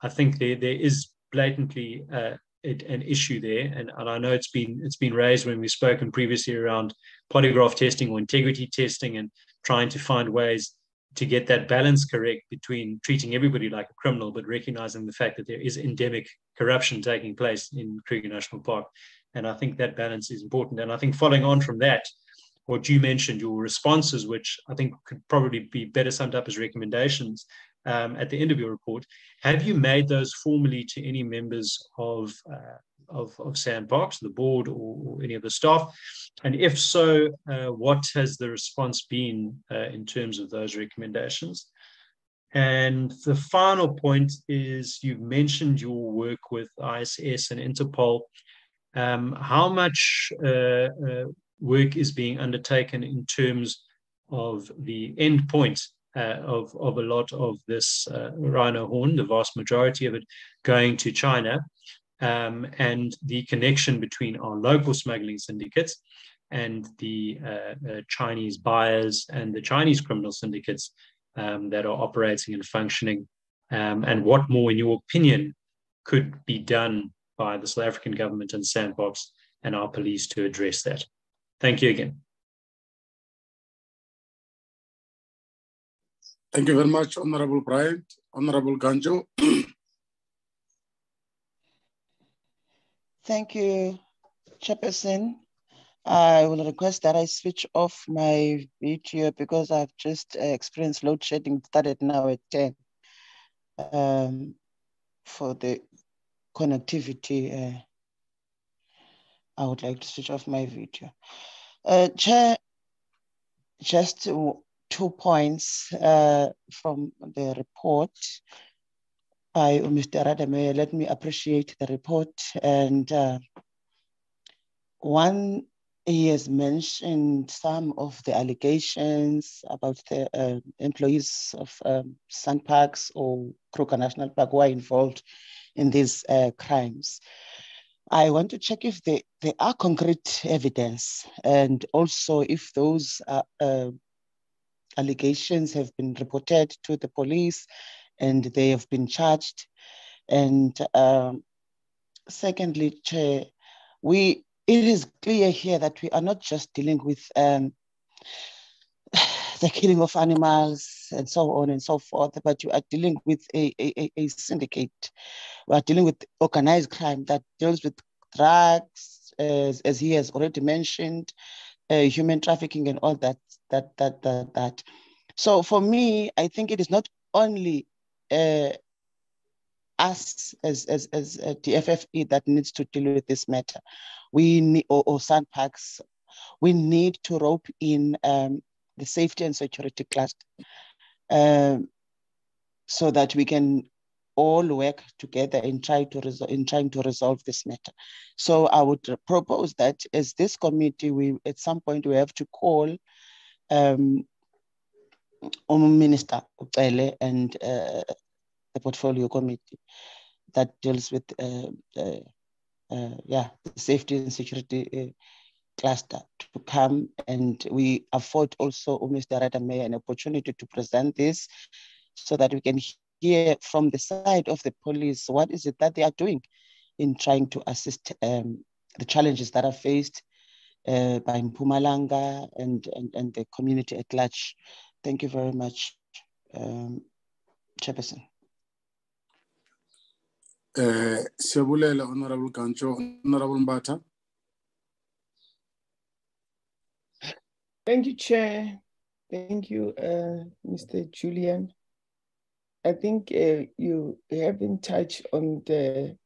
S4: I think there there is blatantly uh, it, an issue there, and, and I know it's been it's been raised when we've spoken previously around polygraph testing or integrity testing, and trying to find ways to get that balance correct between treating everybody like a criminal, but recognizing the fact that there is endemic corruption taking place in Kruger National Park. And I think that balance is important. And I think following on from that, what you mentioned, your responses, which I think could probably be better summed up as recommendations, um, at the end of your report. Have you made those formally to any members of uh, of, of SANParks, the board, or, or, any of the staff? And if so, uh, what has the response been uh, in terms of those recommendations? And the final point is you've mentioned your work with ISS and Interpol. Um, how much uh, uh, work is being undertaken in terms of the end point uh, of, of a lot of this uh, rhino horn, the vast majority of it going to China, um, and the connection between our local smuggling syndicates and the uh, uh, Chinese buyers and the Chinese criminal syndicates um, that are operating and functioning. Um, and what more, in your opinion, could be done by the South African government and SANParks and our police to address that? Thank you again.
S2: Thank you very much, Honorable Bryant. Honorable Ganjo. *clears throat*
S3: Thank you, Chairperson. I will request that I switch off my video because I've just experienced load shedding started now at 10 um, for the connectivity. Uh, I would like to switch off my video. Uh, Chair, just two points uh, from the report by Mr. Radame. Let me appreciate the report. And uh, one he has mentioned some of the allegations about the uh, employees of um, SANParks or Kruger National Park who are involved in these uh, crimes. I want to check if there are concrete evidence and also if those are uh, allegations have been reported to the police and they have been charged. And um, secondly, Chair, we it is clear here that we are not just dealing with um, *sighs* the killing of animals and so on and so forth, but you are dealing with a, a, a syndicate. We are dealing with organized crime that deals with drugs, as, as he has already mentioned, uh, human trafficking and all that, that, that, that, that. So for me, I think it is not only uh, us as, as, as a DFFE that needs to deal with this matter. We need, or, or SANParks, we need to rope in um, the safety and security cluster um, so that we can all work together in trying to resol- in trying to resolve this matter. So I would propose that as this committee, we at some point we have to call um, Minister Upele and uh, the portfolio committee that deals with uh, uh, uh, yeah the safety and security uh, cluster to come and we afford also Mr. Radame an opportunity to present this so that we can hear from the side of the police what is it that they are doing in trying to assist um, the challenges that are faced uh, by Mpumalanga and, and, and the community at large. Thank you very much, um, Chairperson.
S2: Uh, Siabulela, Honorable Kancho, Honorable Mbata.
S6: Thank you, Chair. Thank you, uh, Mr. Julian. I think uh, you haven't touched on the,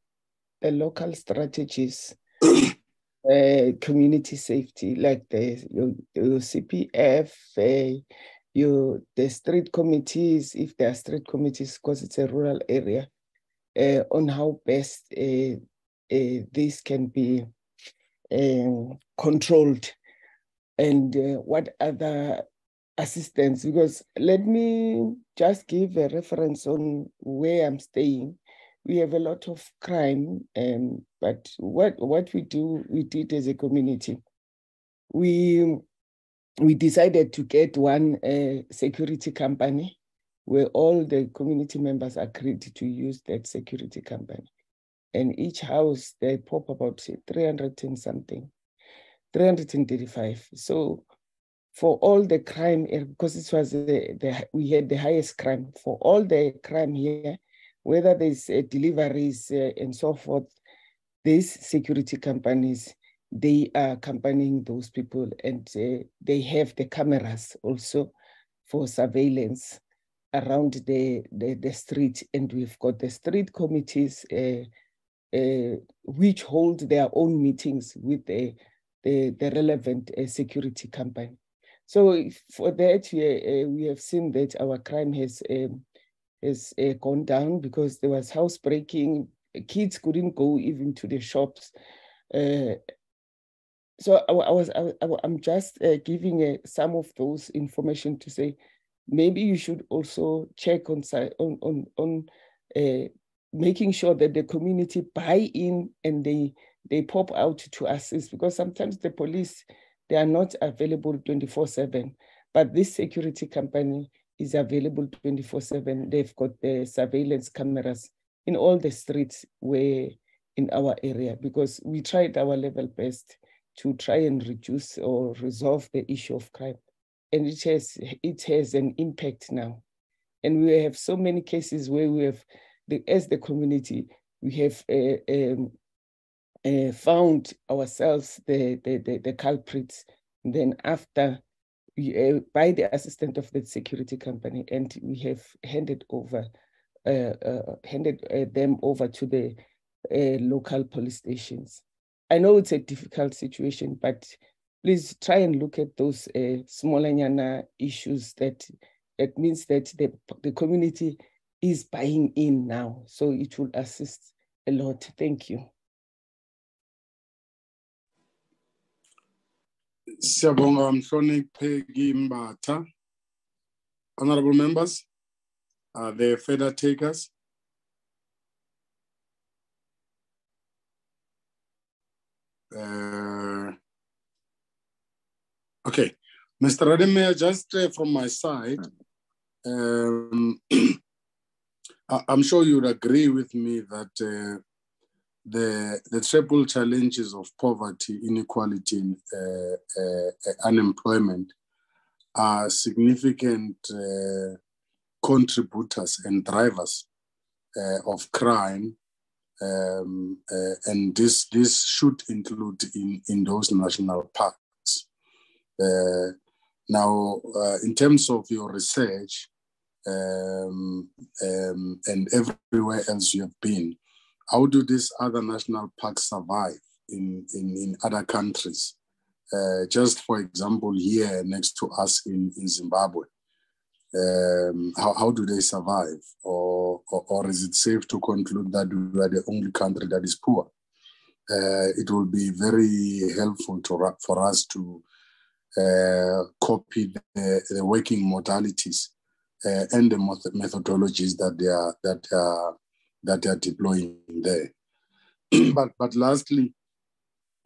S6: the local strategies, *clears throat* uh, community safety, like the your, your CPF, uh, your the street committees, if there are street committees, because it's a rural area uh, on how best uh, uh, this can be um, controlled. And what other assistance because let me just give a reference on where I'm staying. We have a lot of crime, um, but what what we do, we did as a community. We we decided to get one uh, security company where all the community members agreed to use that security company. And each house, they pop about 300 and something, 335. So for all the crime, eh, because it was the, the, we had the highest crime, for all the crime here, whether there's uh, deliveries uh, and so forth, these security companies, they are accompanying those people and uh, they have the cameras also for surveillance around the, the, the street and we've got the street committees which hold their own meetings with the, the, the relevant security company. So for that, we, uh, we have seen that our crime has, um, has uh, gone down because there was housebreaking, kids couldn't go even to the shops. Uh, so I, I was I, am just uh, giving uh, some of those information to say maybe you should also check on on on, on uh, making sure that the community buy in and they they pop out to assist because sometimes the police they are not available 24 7 but this security company is available 24 7 they've got the surveillance cameras in all the streets where in our area because we tried our level best to try and reduce or resolve the issue of crime and it has it has an impact now. And we have so many cases where we have the, as the community we have uh, um, uh, found ourselves the, the, the, the culprits. Then after, uh, by the assistant of the security company, and we have handed over, uh, uh handed uh, them over to the local police stations. I know it's a difficult situation, but please try and look at those uh, smaller issues that it means that the, the community is buying in now. So it will assist a lot. Thank you.
S2: Siyabonga Mhlonipheki Mbatha. Honorable members, are there further takers? Uh, okay, Mr. Rademeyer, just uh, from my side, um, *clears throat* I'm sure you would agree with me that uh, the, the triple challenges of poverty, inequality, and uh, uh, unemployment are significant uh, contributors and drivers uh, of crime. Um, uh, and this, this should include in, in those national parks. Uh, now, in terms of your research um, um, and everywhere else you have been, how do these other national parks survive in, in, in other countries? Uh, just for example, here next to us in, in Zimbabwe, um, how, how do they survive? Or, or, or, is it safe to conclude that we are the only country that is poor? Uh, it will be very helpful to, for us to uh, copy the, the, working modalities uh, and the methodologies that they are that are that they are deploying there. *clears throat* but, but lastly,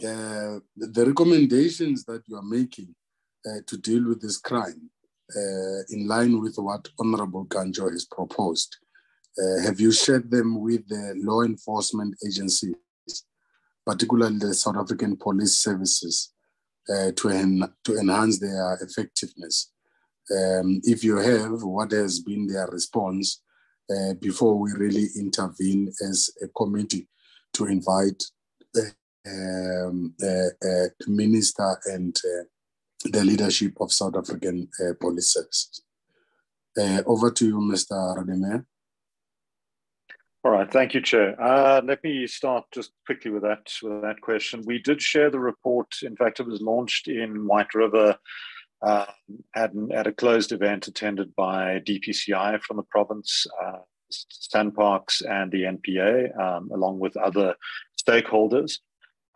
S2: uh, the, recommendations that you are making uh, to deal with this crime, uh, in line with what Honorable Kanjo has proposed, uh, have you shared them with the law enforcement agencies, particularly the South African police services, uh, to, en- to enhance their effectiveness? Um, if you have, what has been their response uh, before we really intervene as a committee to invite uh, um, uh, the minister and uh, the leadership of South African uh, police services. over to you, Mr. Rademeyer.
S1: All right, thank you, Chair. Uh, let me start just quickly with that with that question. We did share the report. In fact, it was launched in White River um, at, at a closed event attended by DPCI from the province, uh, SANParks, and the NPA, um, along with other stakeholders.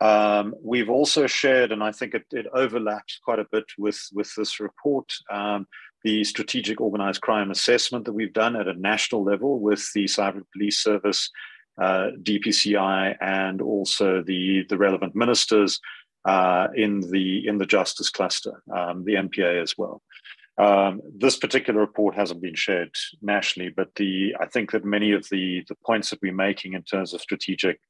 S1: Um, we've also shared, and I think it, it, overlaps quite a bit with, with this report, um, the strategic organized crime assessment that we've done at a national level with the SA Police Service, uh, DPCI, and also the, the relevant ministers uh, in the in the justice cluster, um, the NPA as well. Um, this particular report hasn't been shared nationally, but the I think that many of the the points that we're making in terms of strategic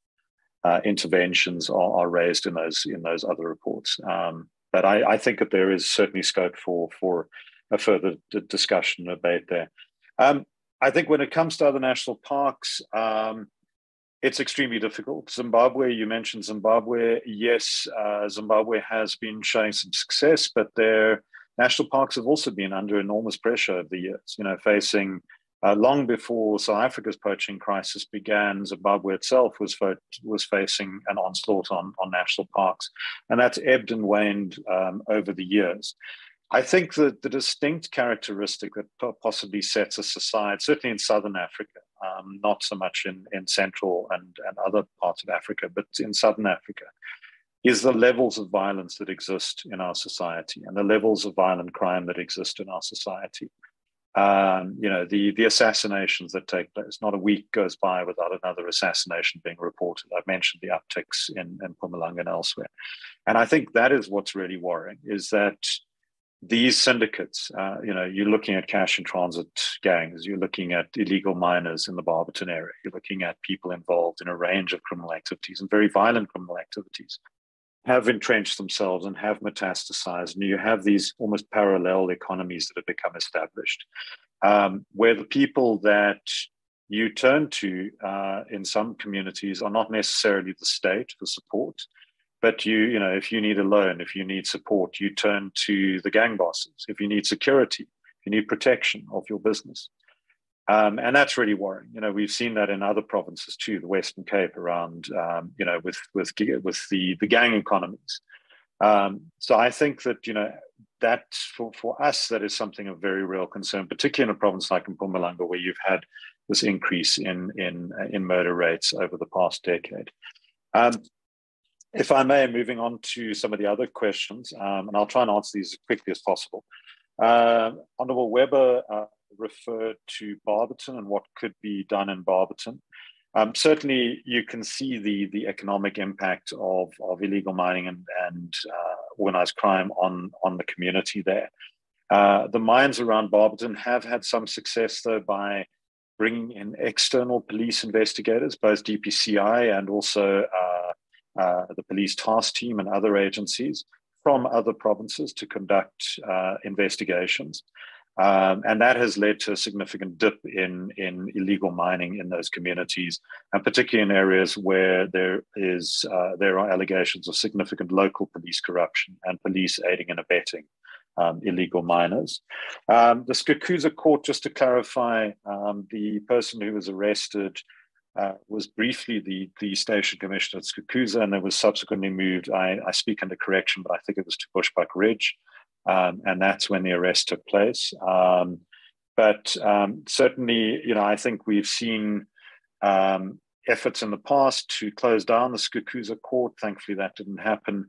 S1: uh, interventions are, are, raised in those in those other reports. Um, but I, I, think that there is certainly scope for for a further d- discussion debate there. Um, I think when it comes to other national parks, um, it's extremely difficult. Zimbabwe, you mentioned Zimbabwe. Yes, uh, Zimbabwe has been showing some success, but their national parks have also been under enormous pressure over the years, you know, facing uh, long before South Africa's poaching crisis began, Zimbabwe itself was, fo- was facing an onslaught on, on national parks. And that's ebbed and waned um, over the years. I think that the distinct characteristic that possibly sets us aside, certainly in Southern Africa, um, not so much in, in Central and, and other parts of Africa, but in Southern Africa, is the levels of violence that exist in our society and the levels of violent crime that exist in our society. Um, you know, the, the assassinations that take place. Not a week goes by without another assassination being reported. I've mentioned the upticks in, in Mpumalanga and elsewhere. And I think that is what's really worrying is that these syndicates, uh, you know, you're looking at cash and transit gangs, you're looking at illegal miners in the Barberton area, you're looking at people involved in a range of criminal activities and very violent criminal activities have entrenched themselves and have metastasized. And you have these almost parallel economies that have become established, um, where the people that you turn to uh, in some communities are not necessarily the state for support, but you, you know, if you need a loan, if you need support, you turn to the gang bosses. If you need security, if you need protection of your business. Um, and that's really worrying. You know, we've seen that in other provinces too, the Western Cape, around um, you know, with with with the the gang economies. Um, so I think that you know that for, for us that is something of very real concern, particularly in a province like Mpumalanga, where you've had this increase in in in murder rates over the past decade. If I may, moving on to some of the other questions, um, and I'll try and answer these as quickly as possible. Uh, Honorable Weber uh, referred to Barberton and what could be done in Barberton. Um, certainly, you can see the the economic impact of, of illegal mining and, and uh, organized crime on, on the community there. Uh, the mines around Barberton have had some success, though, by bringing in external police investigators, both DPCI and also uh, the police task team and other agencies from other provinces to conduct uh, investigations. Um, and that has led to a significant dip in, in illegal mining in those communities, and particularly in areas where there is uh, there are allegations of significant local police corruption and police aiding and abetting um, illegal miners. Um, the Skukuza court, just to clarify, um, the person who was arrested uh, was briefly the, the station commissioner at Skukuza and then was subsequently moved. I, I speak under correction, but I think it was to Bushbuckridge um, and that's when the arrest took place. Um, but um, certainly, you know, I think we've seen um, efforts in the past to close down the Skukuza court. Thankfully, that didn't happen.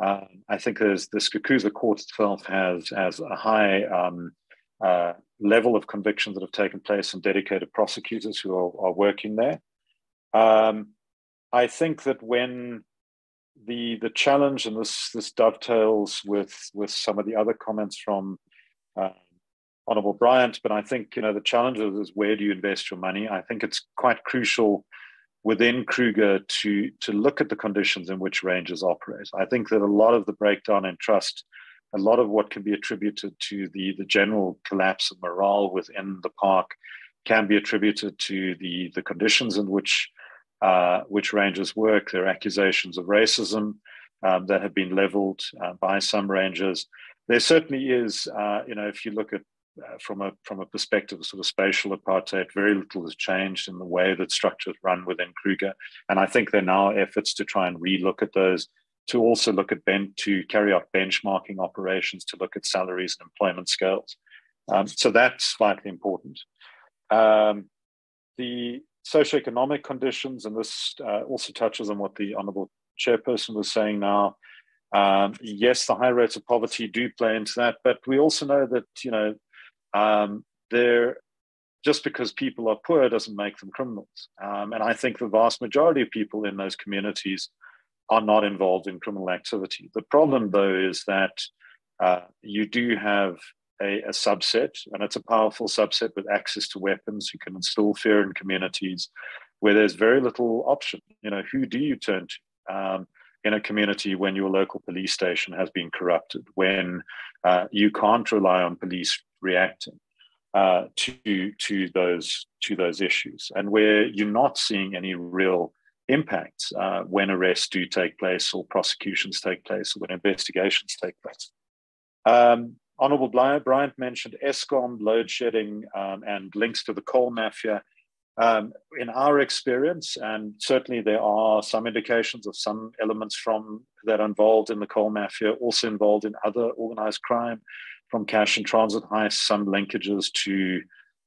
S1: Um, I think there's the Skukuza court itself has has a high um, uh, level of convictions that have taken place and dedicated prosecutors who are, are working there. I think that when the the challenge, and this this dovetails with with some of the other comments from uh, Honourable Bryant, but I think you know the challenge is where do you invest your money? I think it's quite crucial within Kruger to to look at the conditions in which rangers operate. I think that a lot of the breakdown in trust, a lot of what can be attributed to the the general collapse of morale within the park, can be attributed to the the conditions in which uh, which rangers work. There are accusations of racism um, that have been leveled uh, by some rangers. There certainly is, uh, you know, if you look at uh, from a from a perspective of sort of spatial apartheid, very little has changed in the way that structures run within Kruger, and I think there are now efforts to try and relook at those, to also look at ben- to carry out benchmarking operations, to look at salaries and employment scales. Um, so that's slightly important. Um, the socioeconomic conditions, and this uh, also touches on what the Honourable Chairperson was saying now. Um, yes, the high rates of poverty do play into that, but we also know that you know um, there just because people are poor doesn't make them criminals. Um, and I think the vast majority of people in those communities are not involved in criminal activity. The problem, though, is that uh, you do have a, a, subset, and it's a powerful subset with access to weapons who can instill fear in communities where there's very little option. You know, who do you turn to um, in a community when your local police station has been corrupted, when uh, you can't rely on police reacting uh, to to those to those issues, and where you're not seeing any real impacts uh, when arrests do take place or prosecutions take place or when investigations take place. Um, Honorable Bryant mentioned Eskom, load shedding, um, and links to the coal mafia. Um, in our experience, and certainly there are some indications of some elements from that involved in the coal mafia, also involved in other organized crime, from cash and transit heists, some linkages to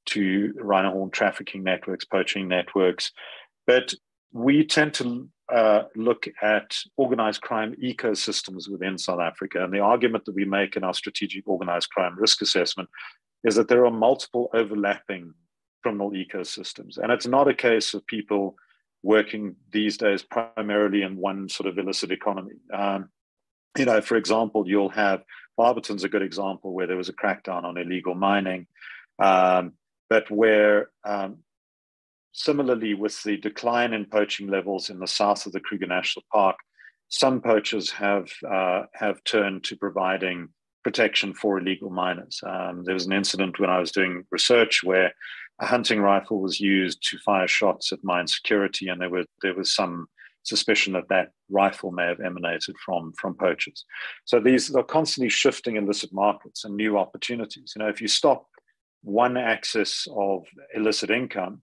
S1: to rhino horn trafficking networks, poaching networks. But we tend to uh, look at organized crime ecosystems within South Africa. And the argument that we make in our strategic organized crime risk assessment is that there are multiple overlapping criminal ecosystems. And it's not a case of people working these days primarily in one sort of illicit economy. Um, you know, for example, you'll have Barberton's a good example where there was a crackdown on illegal mining, um, but where um, similarly with the decline in poaching levels in the south of the Kruger National Park, some poachers have uh, have turned to providing protection for illegal miners. Um, there was an incident when I was doing research where a hunting rifle was used to fire shots at mine security, and there were there was some suspicion that that rifle may have emanated from from poachers. So these are constantly shifting illicit markets and new opportunities. You know, if you stop one axis of illicit income,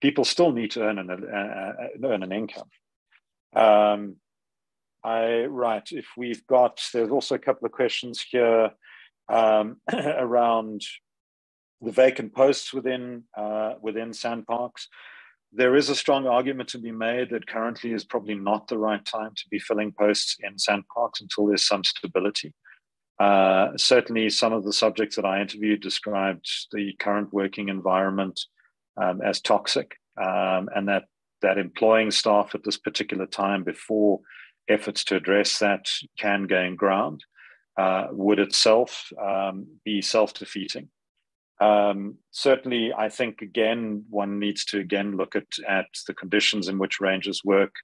S1: people still need to earn an uh, earn an income. Um, I right. If we've got, there's also a couple of questions here um, *clears throat* around the vacant posts within uh, within SANParks. There is a strong argument to be made that currently is probably not the right time to be filling posts in SANParks until there's some stability. Uh, certainly, some of the subjects that I interviewed described the current working environment um, as toxic, um, and that that employing staff at this particular time before efforts to address that can gain ground uh, would itself um, be self-defeating. Um, certainly, I think again one needs to again look at at the conditions in which rangers work.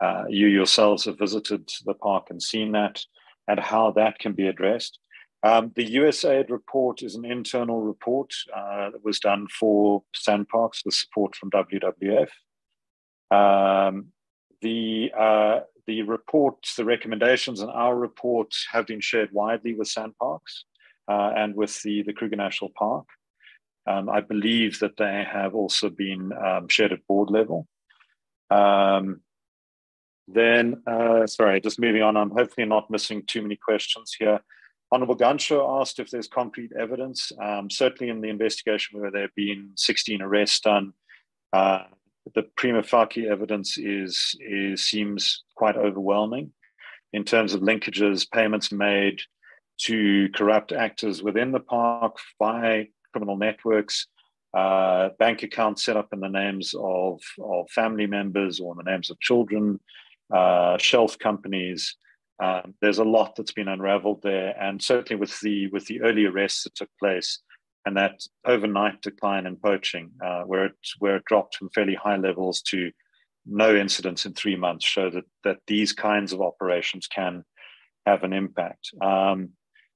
S1: Uh, you yourselves have visited the park and seen that, and how that can be addressed. Um, the USAID report is an internal report uh, that was done for SANParks with support from WWF. Um, the uh, the reports, the recommendations in our report have been shared widely with SANParks uh, and with the, the Kruger National Park. Um, I believe that they have also been um, shared at board level. Um, then, uh, sorry, just moving on, I'm hopefully not missing too many questions here. Honorable Gansho asked if there's concrete evidence. Um, certainly in the investigation where there have been 16 arrests done, uh, the prima facie evidence is, is seems quite overwhelming in terms of linkages, payments made to corrupt actors within the park by criminal networks, uh, bank accounts set up in the names of, of family members or in the names of children, uh, shelf companies. Um, there's a lot that's been unraveled there, and certainly with the with the early arrests that took place, and that overnight decline in poaching, uh, where it where it dropped from fairly high levels to no incidents in three months, show that that these kinds of operations can have an impact. Um,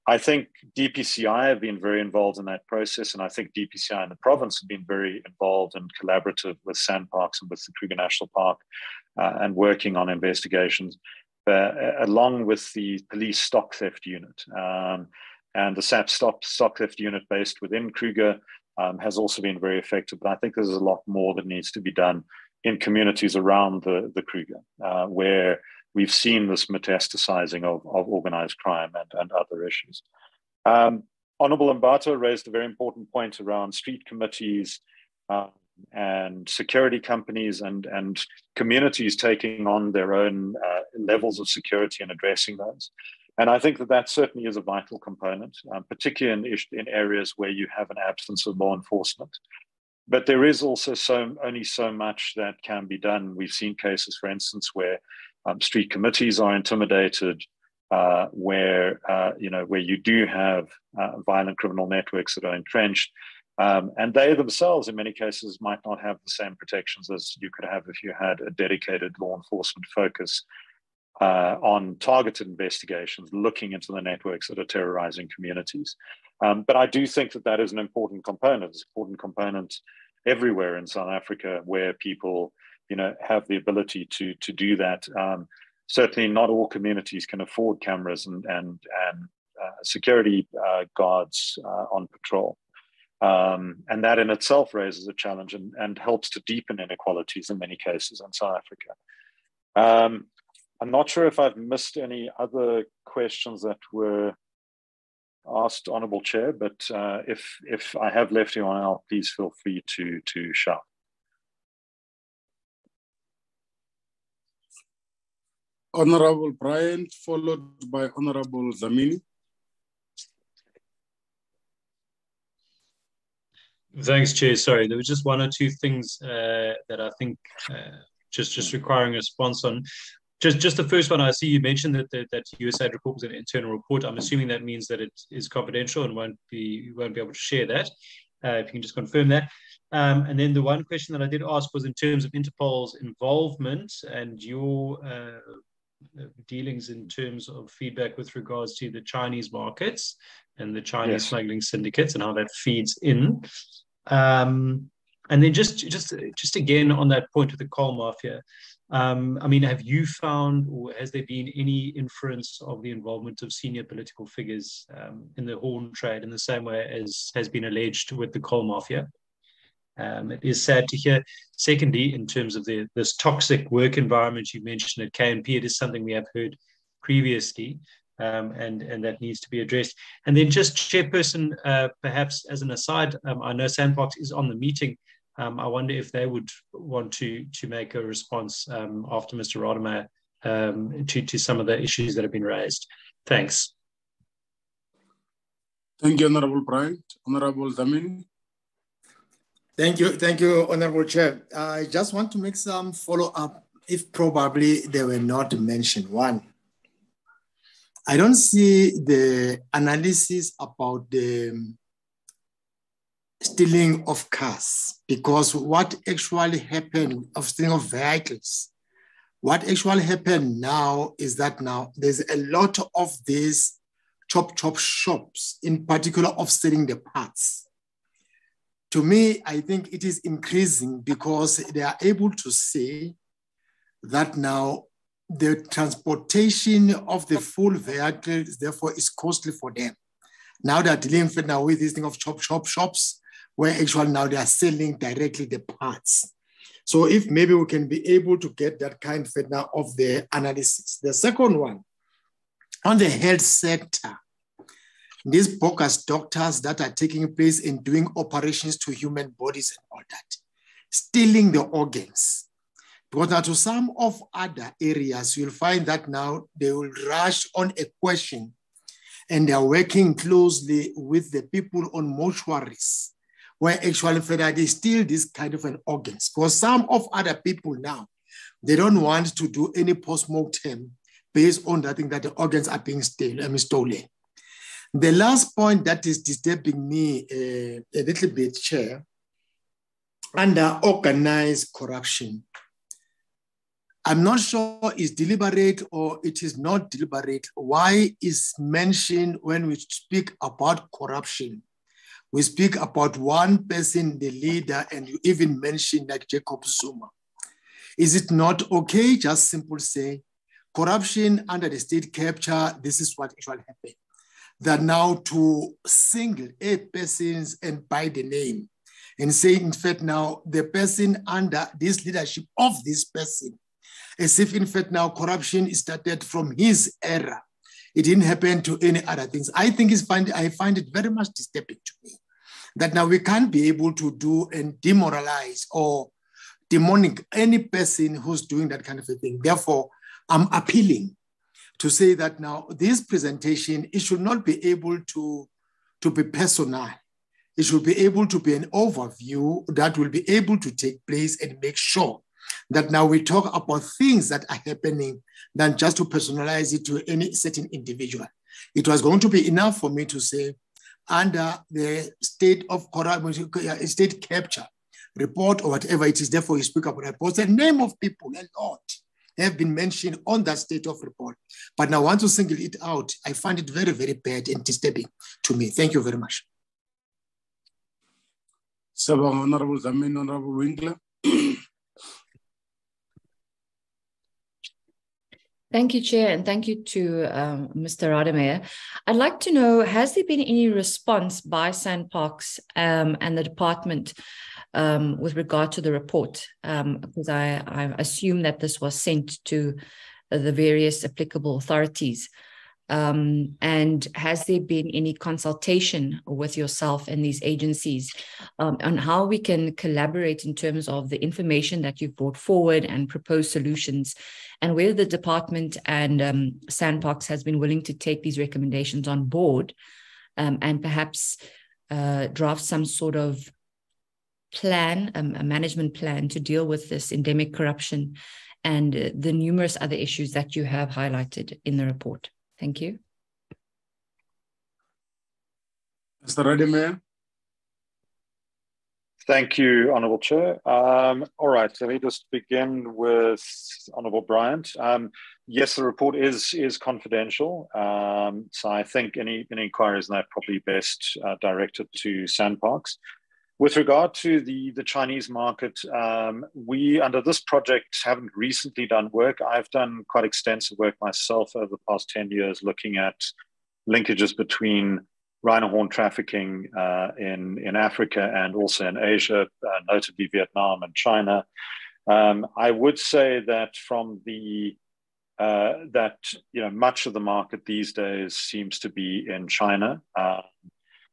S1: I think DPCI have been very involved in that process, and I think DPCI and the province have been very involved and collaborative with SANParks and with the Kruger National Park, uh, and working on investigations, along with the police stock theft unit. Um, and the SAP stock, stock theft unit based within Kruger um, has also been very effective. But I think there's a lot more that needs to be done in communities around the, the Kruger, uh, where we've seen this metastasizing of, of organized crime and, and other issues. Um, Honorable Mbatha raised a very important point around street committees uh, and security companies and, and communities taking on their own uh, levels of security and addressing those. And I think that that certainly is a vital component, um, particularly in, in areas where you have an absence of law enforcement. But there is also so only so much that can be done. We've seen cases, for instance, where um, street committees are intimidated, uh, where uh, you know where you do have uh, violent criminal networks that are entrenched, um, and they themselves, in many cases, might not have the same protections as you could have if you had a dedicated law enforcement focus uh, on targeted investigations, looking into the networks that are terrorizing communities. Um, but I do think that that is an important component. It's an important component everywhere in South Africa where people you know have the ability to to do that. Um, certainly, not all communities can afford cameras and and and uh, security uh, guards uh, on patrol. Um, and that in itself raises a challenge and, and helps to deepen inequalities in many cases in South Africa. Um, I'm not sure if I've missed any other questions that were asked, Honourable Chair, but uh, if if I have left you on out, please feel free to to shout.
S2: Honorable Bryant, followed by Honorable Dlamini.
S4: Thanks, Chair. Sorry, there was just one or two things uh, that I think uh, just just requiring a response on. Just just the first one, I see you mentioned that that, that USAID report was an internal report. I'm assuming that means that it is confidential and won't be won't be able to share that. Uh, if you can just confirm that. Um, and then the one question that I did ask was in terms of Interpol's involvement and your uh, dealings in terms of feedback with regards to the Chinese markets and the Chinese yes. smuggling syndicates and how that feeds in. Um, and then just just just again on that point of the coal mafia, um, I mean, have you found or has there been any inference of the involvement of senior political figures um, in the horn trade in the same way as has been alleged with the coal mafia? Um, it is sad to hear. Secondly, in terms of the, this toxic work environment you mentioned at KNP, it is something we have heard previously, um, and and that needs to be addressed. And then just chairperson, uh, perhaps as an aside, um, I know SANParks is on the meeting. Um, I wonder if they would want to to make a response um, after Mr. Rademeyer um, to to some of the issues that have been raised. Thanks.
S2: Thank you, Honorable Bryant. Honorable Dlamini.
S7: Thank you, thank you, Honorable Chair. I just want to make some follow up, if probably they were not mentioned. One, I don't see the analysis about the um, stealing of cars because what actually happened of stealing of vehicles what actually happened now is that now there's a lot of these chop chop shops in particular of selling the parts. To me i think it is increasing because they are able to say that now the transportation of the full vehicle, therefore is costly for them now they're dealing now with this thing of chop shop, shops where actually now they are selling directly the parts. So if maybe we can be able to get that kind of now of the analysis. The second one, on the health sector, these bogus doctors that are taking place in doing operations to human bodies and all that, stealing the organs. Because now to some of other areas, you'll find that now they will rush on a question and they're working closely with the people on mortuaries where actually they steal this kind of an organs. For some of other people now, they don't want to do any post-mortem based on that thing that the organs are being stolen. The last point that is disturbing me uh, a little bit, Chair, under organized corruption. I'm not sure it's deliberate or it is not deliberate. Why is mentioned when we speak about corruption? we speak about one person, the leader, and you even mention like Jacob Zuma. Is it not okay? Just simple say, corruption under the state capture, this is what actually happened. That now to single a persons and by the name and say, in fact, now the person under this leadership of this person, as if in fact now corruption started from his era. It didn't happen to any other things. I think it's find, I find it very much disturbing to me that now we can't be able to do and demoralize or demonic any person who's doing that kind of a thing. Therefore, I'm appealing to say that now this presentation, it should not be able to, to be personal. It should be able to be an overview that will be able to take place and make sure that now we talk about things that are happening than just to personalize it to any certain individual. It was going to be enough for me to say under the state of corruption, uh, state capture report or whatever it is. Therefore, you speak about reports. The name of people, a lot, have been mentioned on that state of report. But now, want to single it out. I find it very, very bad and disturbing to me. Thank you very much.
S2: Honorable Dlamini, Honorable Winkler.
S8: Thank you, Chair, and thank you to um, Mr. Rademeyer. I'd like to know, has there been any response by SANParks um, and the department um, with regard to the report? Um, because I, I, assume that this was sent to the various applicable authorities. Um, and has there been any consultation with yourself and these agencies um, on how we can collaborate in terms of the information that you've brought forward and proposed solutions, and whether the department and um, SANParks has been willing to take these recommendations on board um, and perhaps uh, draft some sort of plan, um, a management plan to deal with this endemic corruption and uh, the numerous other issues that you have highlighted in the report. Thank you.
S2: Mr. Rademeyer.
S1: Thank you, Honourable Chair. Um, all right, let me just begin with Honourable Bryant. Um, yes, the report is is confidential, um, so I think any, any inquiries in that probably best uh, directed to SANParks. With regard to the, the Chinese market, um, we, under this project, haven't recently done work. I've done quite extensive work myself over the past 10 years looking at linkages between rhino horn trafficking uh, in, in Africa and also in Asia, uh, notably Vietnam and China. Um, I would say that from the uh, that you know much of the market these days seems to be in China.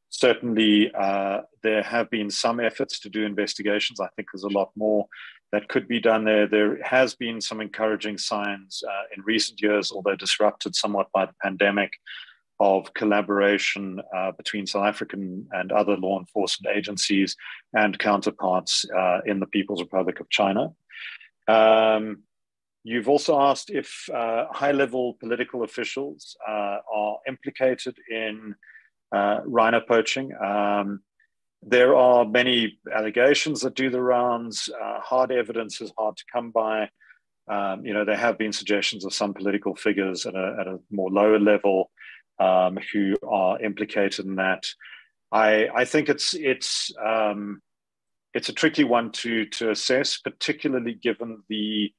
S1: Certainly uh, there have been some efforts to do investigations. I think there's a lot more that could be done there. There has been some encouraging signs uh, in recent years, although disrupted somewhat by the pandemic, of collaboration uh, between South African and other law enforcement agencies and counterparts uh, in the People's Republic of China. Um, you've also asked if uh, high level political officials uh, are implicated in uh, rhino poaching. Um, there are many allegations that do the rounds. Uh, hard evidence is hard to come by. Um, you know, there have been suggestions of some political figures at a, at a more lower level um, who are implicated in that. I, I think it's it's um, it's a tricky one to to assess, particularly given the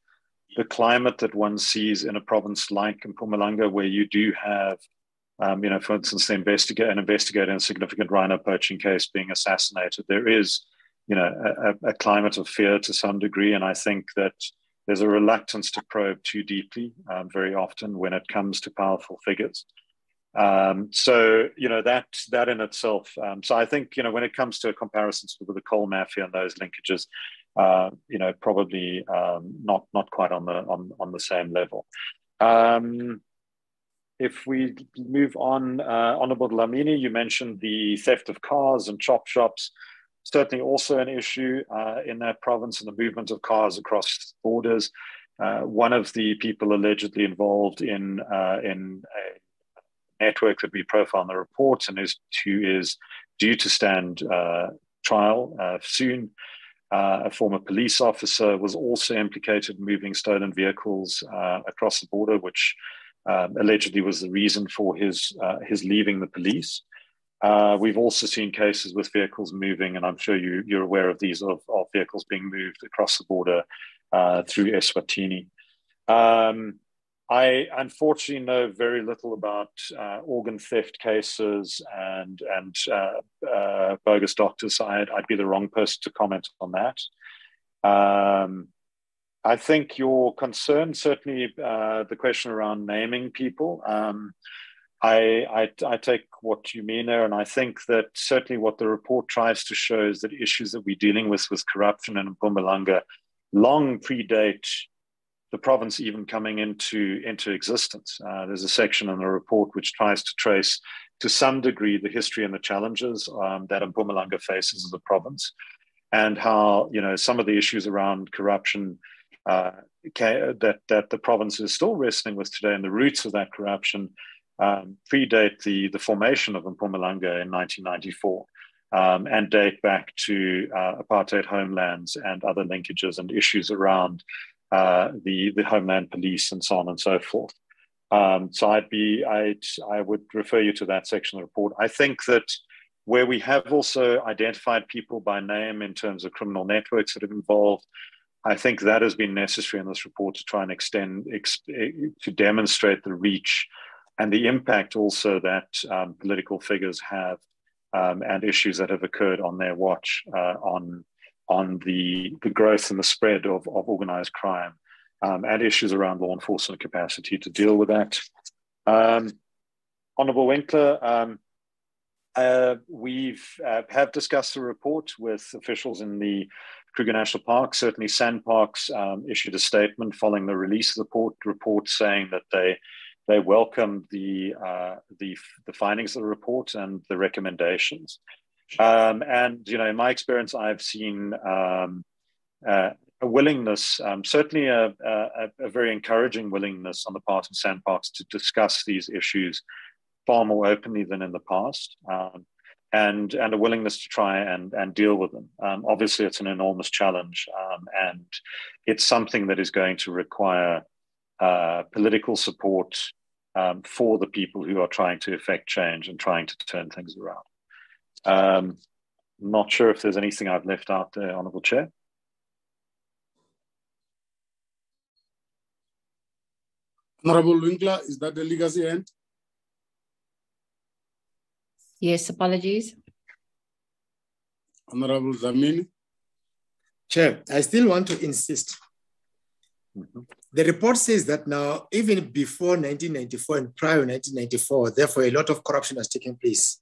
S1: the climate that one sees in a province like Mpumalanga, where you do have um, you know, for instance, the investigate an investigator in a significant rhino poaching case being assassinated. There is, you know, a, a, climate of fear to some degree, and I think that there's a reluctance to probe too deeply um, very often when it comes to powerful figures. Um, so you know that that in itself. Um, so I think you know when it comes to a comparison with the coal mafia and those linkages, uh, you know probably um, not not quite on the on on the same level. Um, if we move on, uh, Honorable Dlamini, you mentioned the theft of cars and chop shops. Certainly also an issue uh, in that province and the movement of cars across borders. Uh, one of the people allegedly involved in, uh, in a network that we profile in the report and is, who is due to stand uh, trial uh, soon, a former police officer was also implicated in moving stolen vehicles across the border, which um, allegedly was the reason for his uh, his leaving the police. Uh, we've also seen cases with vehicles moving, and I'm sure you, you're aware of these, of, of vehicles being moved across the border uh, through Eswatini. Um, I unfortunately know very little about uh, organ theft cases and and uh, uh, bogus doctors. I'd, I'd, be the wrong person to comment on that. Um, I think your concern, certainly uh, the question around naming people, um, I, I, I, take what you mean there. And I think that certainly what the report tries to show is that issues that we're dealing with with corruption in Mpumalanga long predate the province even coming into, into existence. Uh, there's a section in the report which tries to trace to some degree the history and the challenges um, that Mpumalanga faces as a province and how, you know, some of the issues around corruption uh, that that the province is still wrestling with today, and the roots of that corruption um, predate the the formation of Mpumalanga in 1994. Um, and date back to uh, apartheid homelands and other linkages and issues around uh, the the homeland police and so on and so forth. Um, so I'd be I'd I would refer you to that section of the report. I think that where we have also identified people by name in terms of criminal networks that have involved, I think that has been necessary in this report to try and extend, to demonstrate the reach and the impact also that um, political figures have um, and issues that have occurred on their watch uh, on, on the, the growth and the spread of, of organized crime um, and issues around law enforcement capacity to deal with that. Um, Honorable Winkler, um, uh, we've uh, have discussed the report with officials in the Kruger National Park. Certainly, SANParks um, issued a statement following the release of the report, report saying that they they welcomed the, uh, the the findings of the report and the recommendations. Um, and you know, in my experience, I've seen um, uh, a willingness, um, certainly a, a, a, very encouraging willingness on the part of SANParks to discuss these issues far more openly than in the past, um, and and a willingness to try and and deal with them. Um, obviously, it's an enormous challenge, um, and it's something that is going to require uh, political support um, for the people who are trying to effect change and trying to turn things around. Um, not sure if there's anything I've left out there, Honourable Chair.
S2: Honorable Winkler, is that the legacy end?
S8: Yes, apologies.
S2: Honorable Dlamini.
S7: Chair, I still want to insist. Mm -hmm. The report says that now, even before 1994 and prior 1994, therefore a lot of corruption has taken place.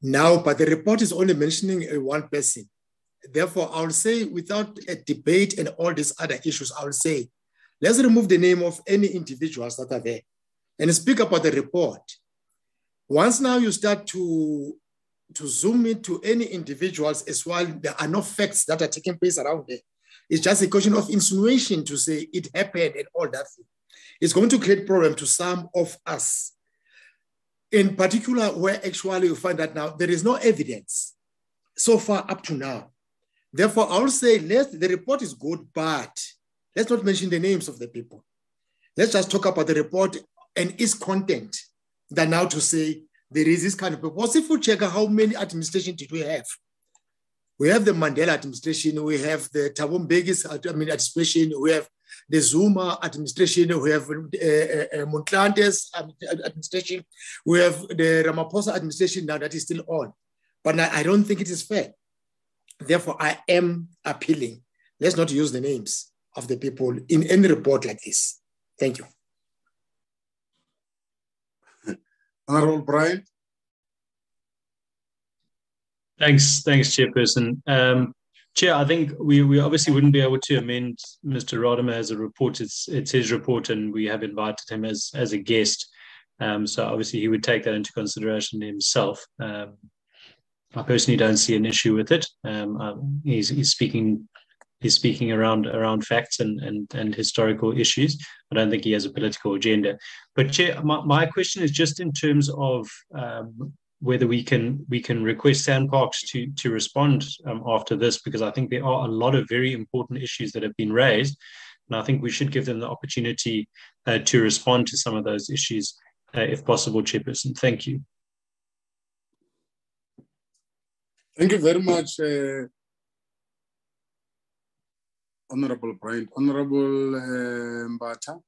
S7: Now, but the report is only mentioning one person. Therefore, I will say, without a debate and all these other issues, I will say Let's remove the name of any individuals that are there and speak about the report. Once now you start to, to zoom into any individuals as well, there are no facts that are taking place around there. It's just a question of insinuation to say it happened and all that. It's going to create problem to some of us. In particular, where actually you find that now there is no evidence so far up to now. Therefore, I will say let the report is good, but Let's not mention the names of the people. Let's just talk about the report and its content than now to say there is this kind of What's if we check how many administration did we have? We have the Mandela administration, we have the Thabo Mbeki's administration, we have the Zuma administration, we have uh, uh, uh Motlanthe's administration, we have the Ramaphosa administration now that is still on. But I don't think it is fair. Therefore, I am appealing. Let's not use the names of the people in any report like this. Thank you.
S2: Honorable Bryant.
S4: Thanks, thanks, Chairperson. Um, Chair, I think we, we obviously wouldn't be able to amend Mr. Rademeyer as a report. It's it's his report, and we have invited him as as a guest. Um, so obviously he would take that into consideration himself. Um, I personally don't see an issue with it. Um he's, he's speaking he's speaking around around facts and and, and historical issues. I don't think he has a political agenda. But Chair, my, my question is just in terms of um, whether we can we can request SANParks to to respond um, after this because I think there are a lot of very important issues that have been raised, and I think we should give them the opportunity uh, to respond to some of those issues uh, if possible, Chairperson. Thank you.
S2: Thank you very much, uh, Honorable Bryant. Honorable uh, Mbatha.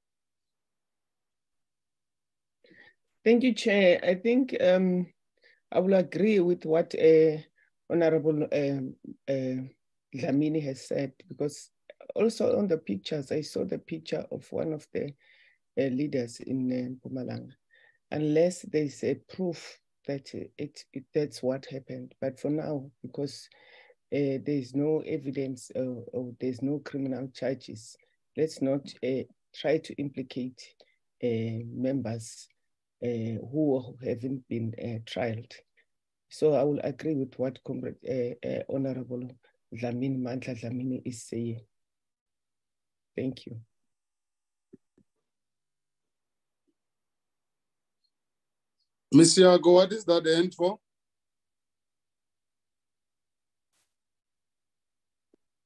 S6: Thank you, Chair. I think um, I will agree with what uh, Honorable um, uh, Dlamini has said, because also on the pictures, I saw the picture of one of the uh, leaders in uh, Unless there's a proof that it, it, that's what happened. But for now, because uh, there's no evidence or, or, there's no criminal charges. Let's not uh, try to implicate uh, members who haven't been trialed. So I will agree with what Honorable Dlamini Mandla Dlamini is saying. Thank you.
S2: Ms. Yago, what is that end for?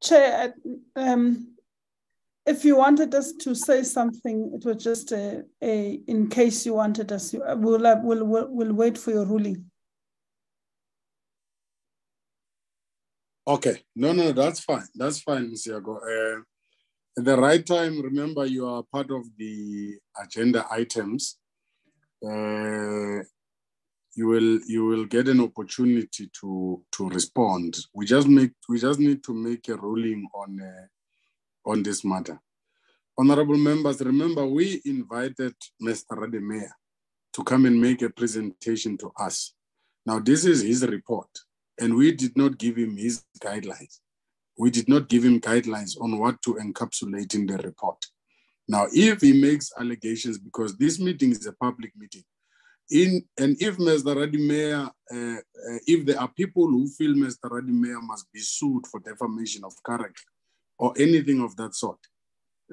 S9: Chair, um, if you wanted us to say something, it was just a, a in case you wanted us, we'll, uh, we'll, we'll, we'll wait for your ruling.
S2: Okay, no, no, that's fine. That's fine, Ms. Yago. Uh, at the right time, remember you are part of the agenda items. Uh, you will you will get an opportunity to to respond. We just make we just need to make a ruling on uh, on this matter. Honorable members, remember we invited Mr. Rademeyer to come and make a presentation to us. Now, this is his report, and we did not give him his guidelines. We did not give him guidelines on what to encapsulate in the report. Now, if he makes allegations, because this meeting is a public meeting, in and if Mr. Rademeyer, uh, uh, if there are people who feel Mr. Rademeyer must be sued for defamation of character or anything of that sort,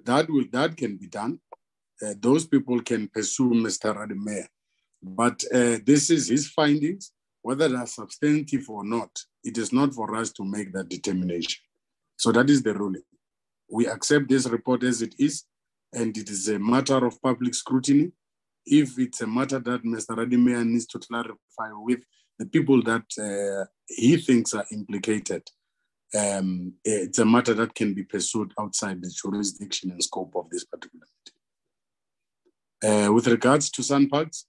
S2: that will that can be done. Uh, those people can pursue Mr. Rademeyer. But uh, this is his findings, whether they're substantive or not. It is not for us to make that determination. So that is the ruling. We accept this report as it is, and it is a matter of public scrutiny. If it's a matter that Mr. Rademeyer needs to clarify with the people that uh, he thinks are implicated, um, it's a matter that can be pursued outside the jurisdiction and scope of this particular meeting. Uh, with regards to SANParks,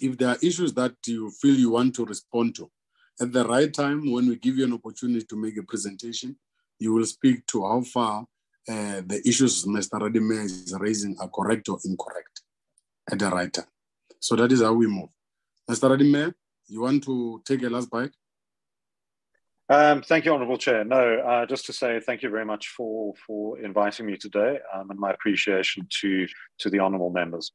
S2: if there are issues that you feel you want to respond to, at the right time, when we give you an opportunity to make a presentation, you will speak to how far uh, the issues Mr. Rademeyer is raising are correct or incorrect at the right time. So that is how we move. Mr. Rademeyer, you want to take a last bite?
S1: Um, thank you, Honourable Chair. No, uh, just to say thank you very much for, for inviting me today um, and my appreciation to, to the Honourable members.